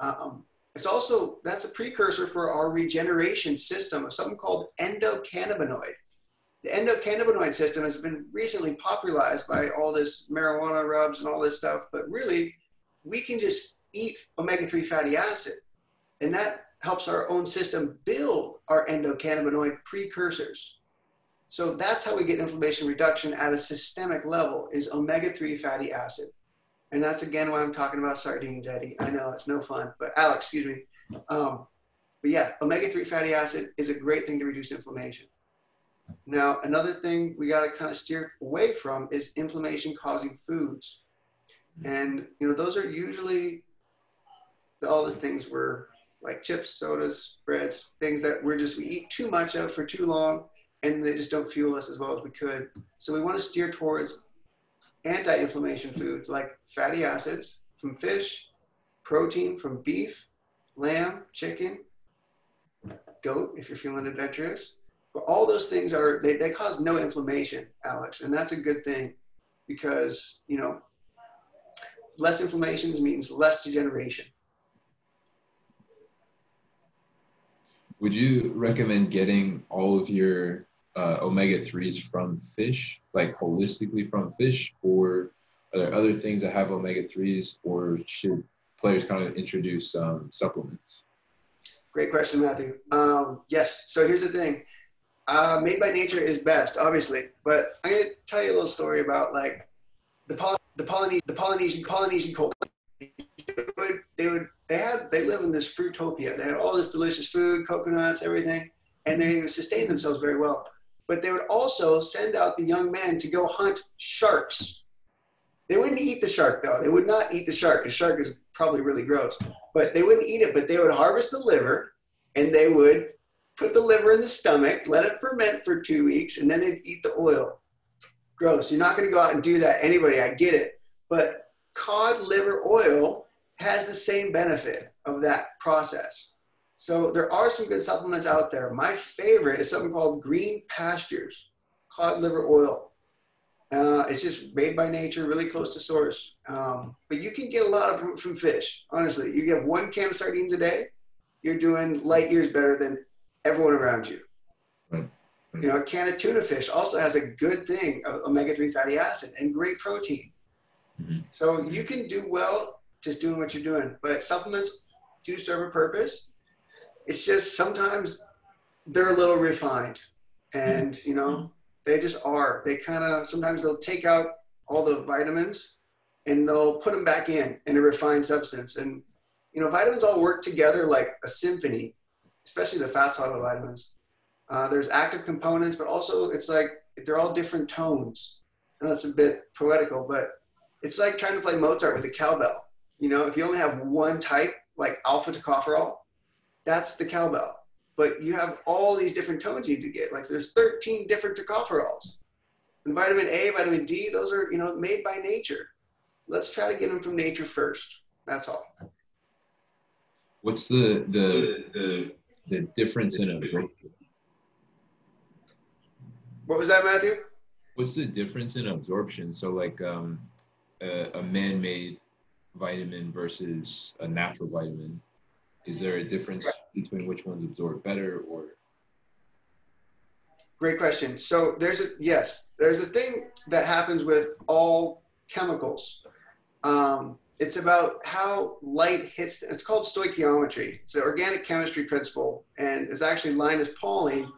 Um, it's also, that's a precursor for our regeneration system of something called endocannabinoid. The endocannabinoid system has been recently popularized by all this marijuana rubs and all this stuff, but really, we can just eat omega-3 fatty acid. And that helps our own system build our endocannabinoid precursors. So that's how we get inflammation reduction at a systemic level is omega-3 fatty acid. And that's again why I'm talking about sardines, Eddie. I know it's no fun, but Alex, excuse me. Um, but yeah, omega-3 fatty acid is a great thing to reduce inflammation. Now, another thing we got to kind of steer away from is inflammation causing foods. And, you know, those are usually all the things we're like chips, sodas, breads, things that we're just, we eat too much of for too long and they just don't fuel us as well as we could. So we want to steer towards anti-inflammation foods like fatty acids from fish, protein from beef, lamb, chicken, goat, if you're feeling adventurous. But all those things are, they, they cause no inflammation, Alex. And that's a good thing because, you know, less inflammation means less degeneration.
Would you recommend getting all of your uh, omega 3s from fish, like holistically from fish, or are there other things that have omega 3s, or should players kind of introduce um, supplements?
Great question, Matthew. Um, yes. So here's the thing. Uh, made by nature is best, obviously, but I'm gonna tell you a little story about like the Poly- the Polynesian the Polynesian Polynesian culture. They would, they would they had they live in this fruitopia. They had all this delicious food, coconuts, everything, and they sustained themselves very well but they would also send out the young men to go hunt sharks. They wouldn't eat the shark though. They would not eat the shark because shark is probably really gross. But they wouldn't eat it. But they would harvest the liver, and they would put the liver in the stomach, let it ferment for two weeks, and then they'd eat the oil. Gross. You're not going to go out and do that. Anybody, I get it. But cod liver oil has the same benefit of that process. So there are some good supplements out there. My favorite is something called Green Pastures cod liver oil. Uh, it's just made by nature, really close to source. Um, but you can get a lot of from, from fish. Honestly, you get one can of sardines a day, you're doing light years better than everyone around you.
Right.
You know, a can of tuna fish also has a good thing of omega-3 fatty acid and great protein.
Mm-hmm.
So you can do well just doing what you're doing. But supplements do serve a purpose it's just sometimes they're a little refined and you know they just are they kind of sometimes they'll take out all the vitamins and they'll put them back in in a refined substance and you know vitamins all work together like a symphony especially the fat soluble vitamins uh, there's active components but also it's like they're all different tones and that's a bit poetical but it's like trying to play mozart with a cowbell you know if you only have one type like alpha tocopherol that's the cowbell. But you have all these different tones you need to get. Like there's 13 different tocopherols. And vitamin A, vitamin D, those are, you know, made by nature. Let's try to get them from nature first. That's all.
What's the the the, the difference in absorption?
What was that, Matthew?
What's the difference in absorption? So like um, a, a man-made vitamin versus a natural vitamin is there a difference between which ones absorb better or
great question so there's a yes there's a thing that happens with all chemicals um, it's about how light hits it's called stoichiometry it's an organic chemistry principle and it's actually linus pauling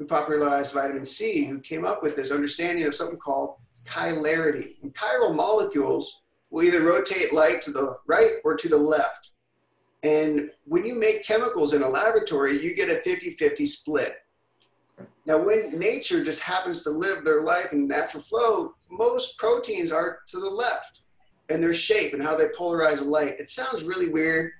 who popularized vitamin C, who came up with this understanding of something called chilarity. And chiral molecules will either rotate light to the right or to the left. And when you make chemicals in a laboratory, you get a 50 50 split. Now, when nature just happens to live their life in natural flow, most proteins are to the left and their shape and how they polarize light. It sounds really weird,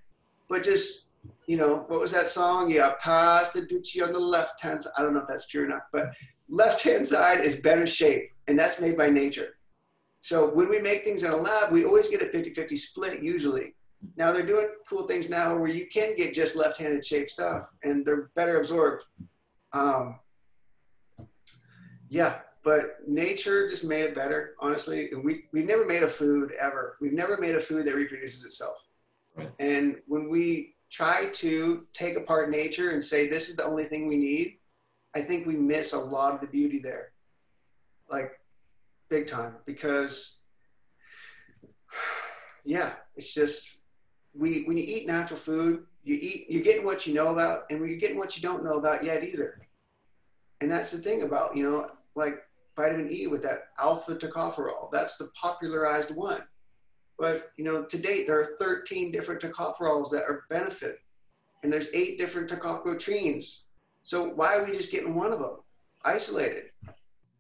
but just, you know, what was that song? Yeah, pass the dutchie on the left hand side. I don't know if that's true or not, but left hand side is better shape, and that's made by nature. So when we make things in a lab, we always get a 50 50 split usually. Now they're doing cool things now where you can get just left handed shaped stuff and they're better absorbed. Um, yeah, but nature just made it better, honestly. And We, we've never made a food ever. We've never made a food that reproduces itself. Right. And when we try to take apart nature and say this is the only thing we need, I think we miss a lot of the beauty there. Like big time because yeah, it's just we when you eat natural food, you eat you're getting what you know about and you're getting what you don't know about yet either. And that's the thing about, you know, like vitamin E with that alpha tocopherol. That's the popularized one. But you know, to date, there are 13 different tocopherols that are benefit, and there's eight different tocotrienols. So why are we just getting one of them isolated?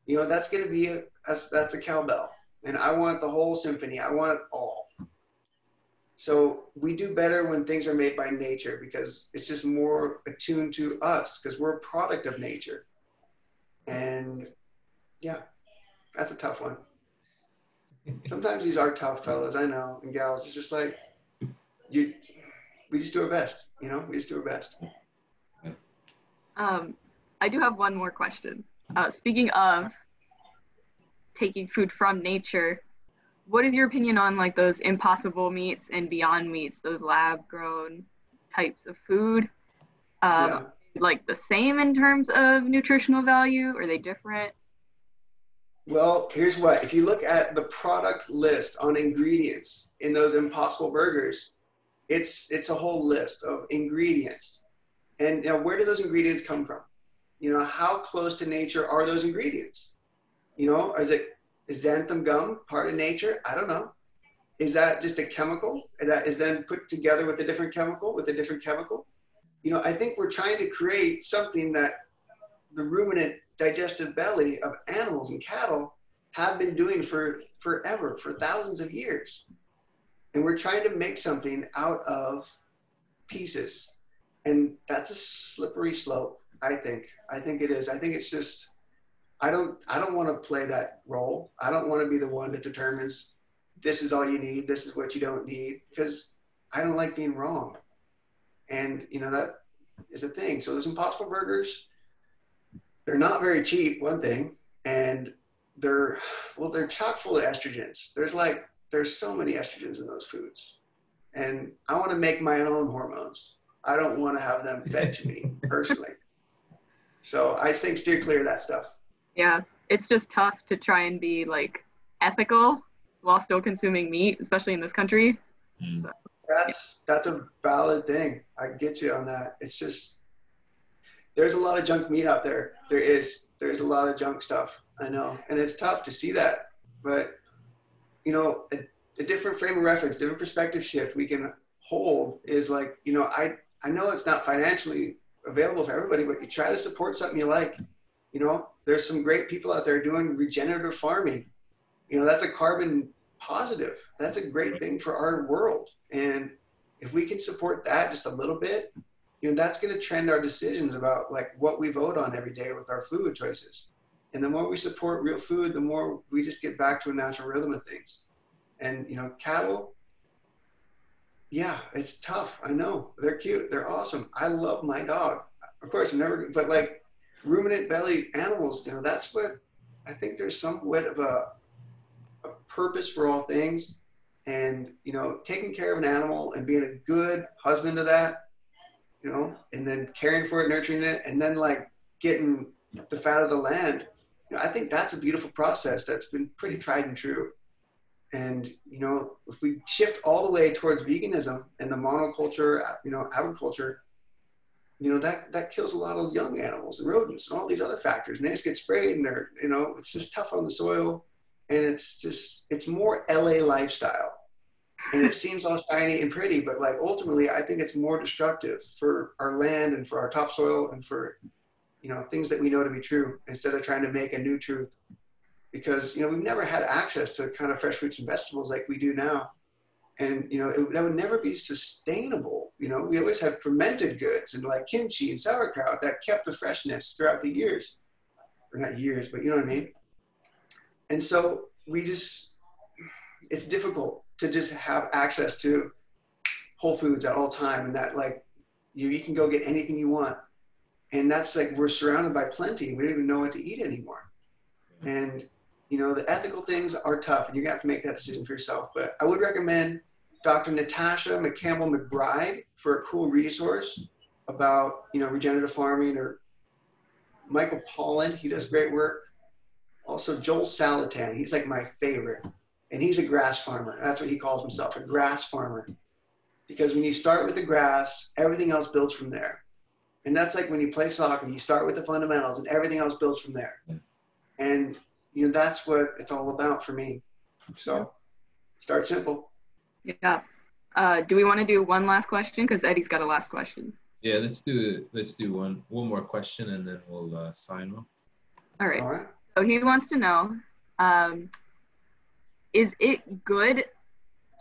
You know, that's going to be a that's that's a cowbell, and I want the whole symphony. I want it all. So we do better when things are made by nature because it's just more attuned to us because we're a product of nature. And yeah, that's a tough one. Sometimes these are tough fellas, I know, and gals. It's just like you we just do our best, you know, we just do our best.
Um, I do have one more question. Uh, speaking of taking food from nature, what is your opinion on like those impossible meats and beyond meats, those lab grown types of food? Um, yeah. Like the same in terms of nutritional value? Are they different?
Well, here's what if you look at the product list on ingredients in those impossible burgers, it's it's a whole list of ingredients. And you where do those ingredients come from? You know, how close to nature are those ingredients? You know, is it is xanthan gum part of nature? I don't know. Is that just a chemical that is then put together with a different chemical with a different chemical? You know, I think we're trying to create something that the ruminant digestive belly of animals and cattle have been doing for forever, for thousands of years. And we're trying to make something out of pieces. And that's a slippery slope, I think. I think it is. I think it's just I don't I don't want to play that role. I don't want to be the one that determines this is all you need, this is what you don't need, because I don't like being wrong. And you know that is a thing. So those impossible burgers, they're not very cheap, one thing, and they're well, they're chock full of estrogens. There's like there's so many estrogens in those foods. And I want to make my own hormones. I don't want to have them fed to me personally. So I think steer clear of that stuff.
Yeah, it's just tough to try and be like ethical while still consuming meat, especially in this country.
Mm. So, that's that's a valid thing. I get you on that. It's just there's a lot of junk meat out there. There is. There's a lot of junk stuff. I know, and it's tough to see that. But you know, a, a different frame of reference, different perspective shift we can hold is like, you know, I I know it's not financially available for everybody, but you try to support something you like. You know, there's some great people out there doing regenerative farming. You know, that's a carbon positive. That's a great thing for our world. And if we can support that just a little bit, you know, that's going to trend our decisions about like what we vote on every day with our food choices. And the more we support real food, the more we just get back to a natural rhythm of things. And, you know, cattle, yeah, it's tough. I know. They're cute. They're awesome. I love my dog. Of course, I'm never, but like ruminant belly animals, you know, that's what I think there's somewhat of a, a purpose for all things. And, you know, taking care of an animal and being a good husband to that, you know, and then caring for it, nurturing it, and then like getting the fat of the land. You know, I think that's a beautiful process that's been pretty tried and true. And, you know, if we shift all the way towards veganism and the monoculture, you know, agriculture, you know that that kills a lot of young animals and rodents and all these other factors and they just get sprayed and they're you know it's just tough on the soil and it's just it's more la lifestyle and it seems all shiny and pretty but like ultimately i think it's more destructive for our land and for our topsoil and for you know things that we know to be true instead of trying to make a new truth. Because you know we've never had access to kind of fresh fruits and vegetables like we do now. And you know it, that would never be sustainable you know? We always had fermented goods and like kimchi and sauerkraut that kept the freshness throughout the years. Or not years but you know what i mean? And so we just it's difficult to just have access to whole foods at all time and that like you, you can go get anything you want and that's like we're surrounded by plenty we don't even know what to eat anymore mm-hmm. and you know the ethical things are tough and you're gonna have to make that decision for yourself but i would recommend Dr. Natasha McCampbell McBride for a cool resource about you know regenerative farming or Michael Pollan, he does great work. Also Joel Salatin, he's like my favorite. And he's a grass farmer. That's what he calls himself, a grass farmer. Because when you start with the grass, everything else builds from there. And that's like when you play soccer, you start with the fundamentals and everything else builds from there. And you know that's what it's all about for me. So start simple.
Yeah. Uh, do we want to do one last question? Because Eddie's got a last question.
Yeah, let's do let's do one one more question and then we'll uh, sign off.
All right.
All right.
So he wants to know, um, is it good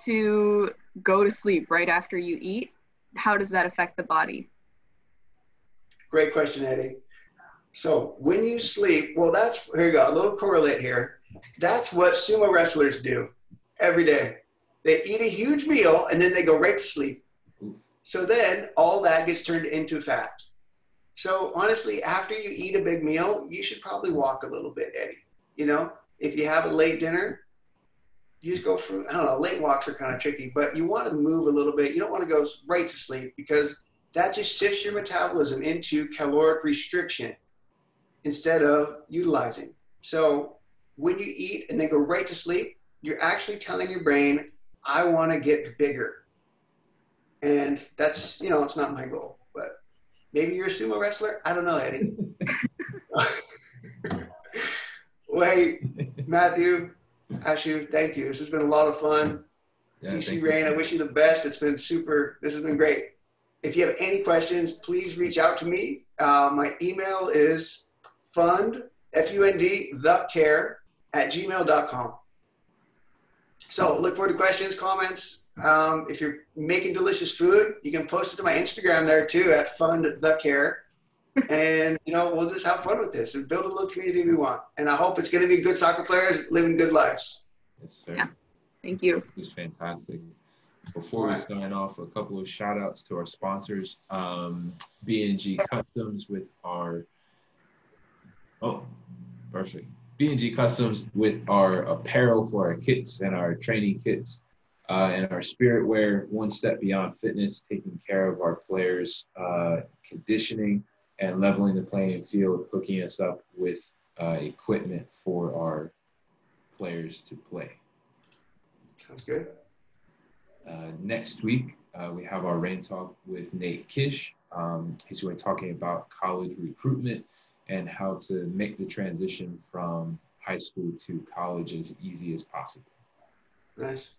to go to sleep right after you eat? How does that affect the body?
Great question, Eddie. So when you sleep, well, that's here you go. A little correlate here. That's what sumo wrestlers do every day. They eat a huge meal and then they go right to sleep. So then all that gets turned into fat. So honestly, after you eat a big meal, you should probably walk a little bit, Eddie. You know, if you have a late dinner, you just go for I don't know. Late walks are kind of tricky, but you want to move a little bit. You don't want to go right to sleep because that just shifts your metabolism into caloric restriction instead of utilizing. So when you eat and then go right to sleep, you're actually telling your brain, I want to get bigger. And that's, you know, it's not my goal, but maybe you're a sumo wrestler. I don't know, Eddie. Wait, Matthew, Ashu, thank you. This has been a lot of fun.
Yeah,
DC Reign,
you.
I wish you the best. It's been super. This has been great. If you have any questions, please reach out to me. Uh, my email is fund, F-U-N-D, the cure at gmail.com. So look forward to questions, comments. Um, if you're making delicious food, you can post it to my Instagram there too at fund the cure. And you know, we'll just have fun with this and build a little community we want. And I hope it's going to be good soccer players living good lives.
Yes, sir.
Yeah. Thank you.
It's fantastic. Before we sign off, a couple of shout outs to our sponsors. Um, B&G Customs with our, oh, perfect. B&G Customs with our apparel for our kits and our training kits uh, and our spirit wear, one step beyond fitness, taking care of our players' uh, conditioning and leveling the playing field, hooking us up with uh, equipment for our players to play.
Sounds good.
Uh, next week, uh, we have our Reign Talk with Nate Kish. Um, he's going to be talking about college recruitment and how to make the transition from high school to college as easy as possible.
Nice.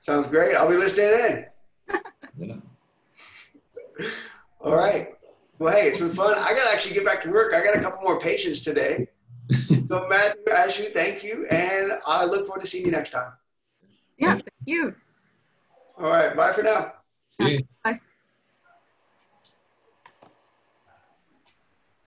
Sounds great. I'll be listening in.
Yeah.
All right. Well, hey, it's been fun. I got to actually get back to work. I got a couple more patients today. So, Matthew, Ashu, thank you. And I look forward to seeing you next time.
Yeah, thank you.
All right. Bye for now.
See you.
Bye.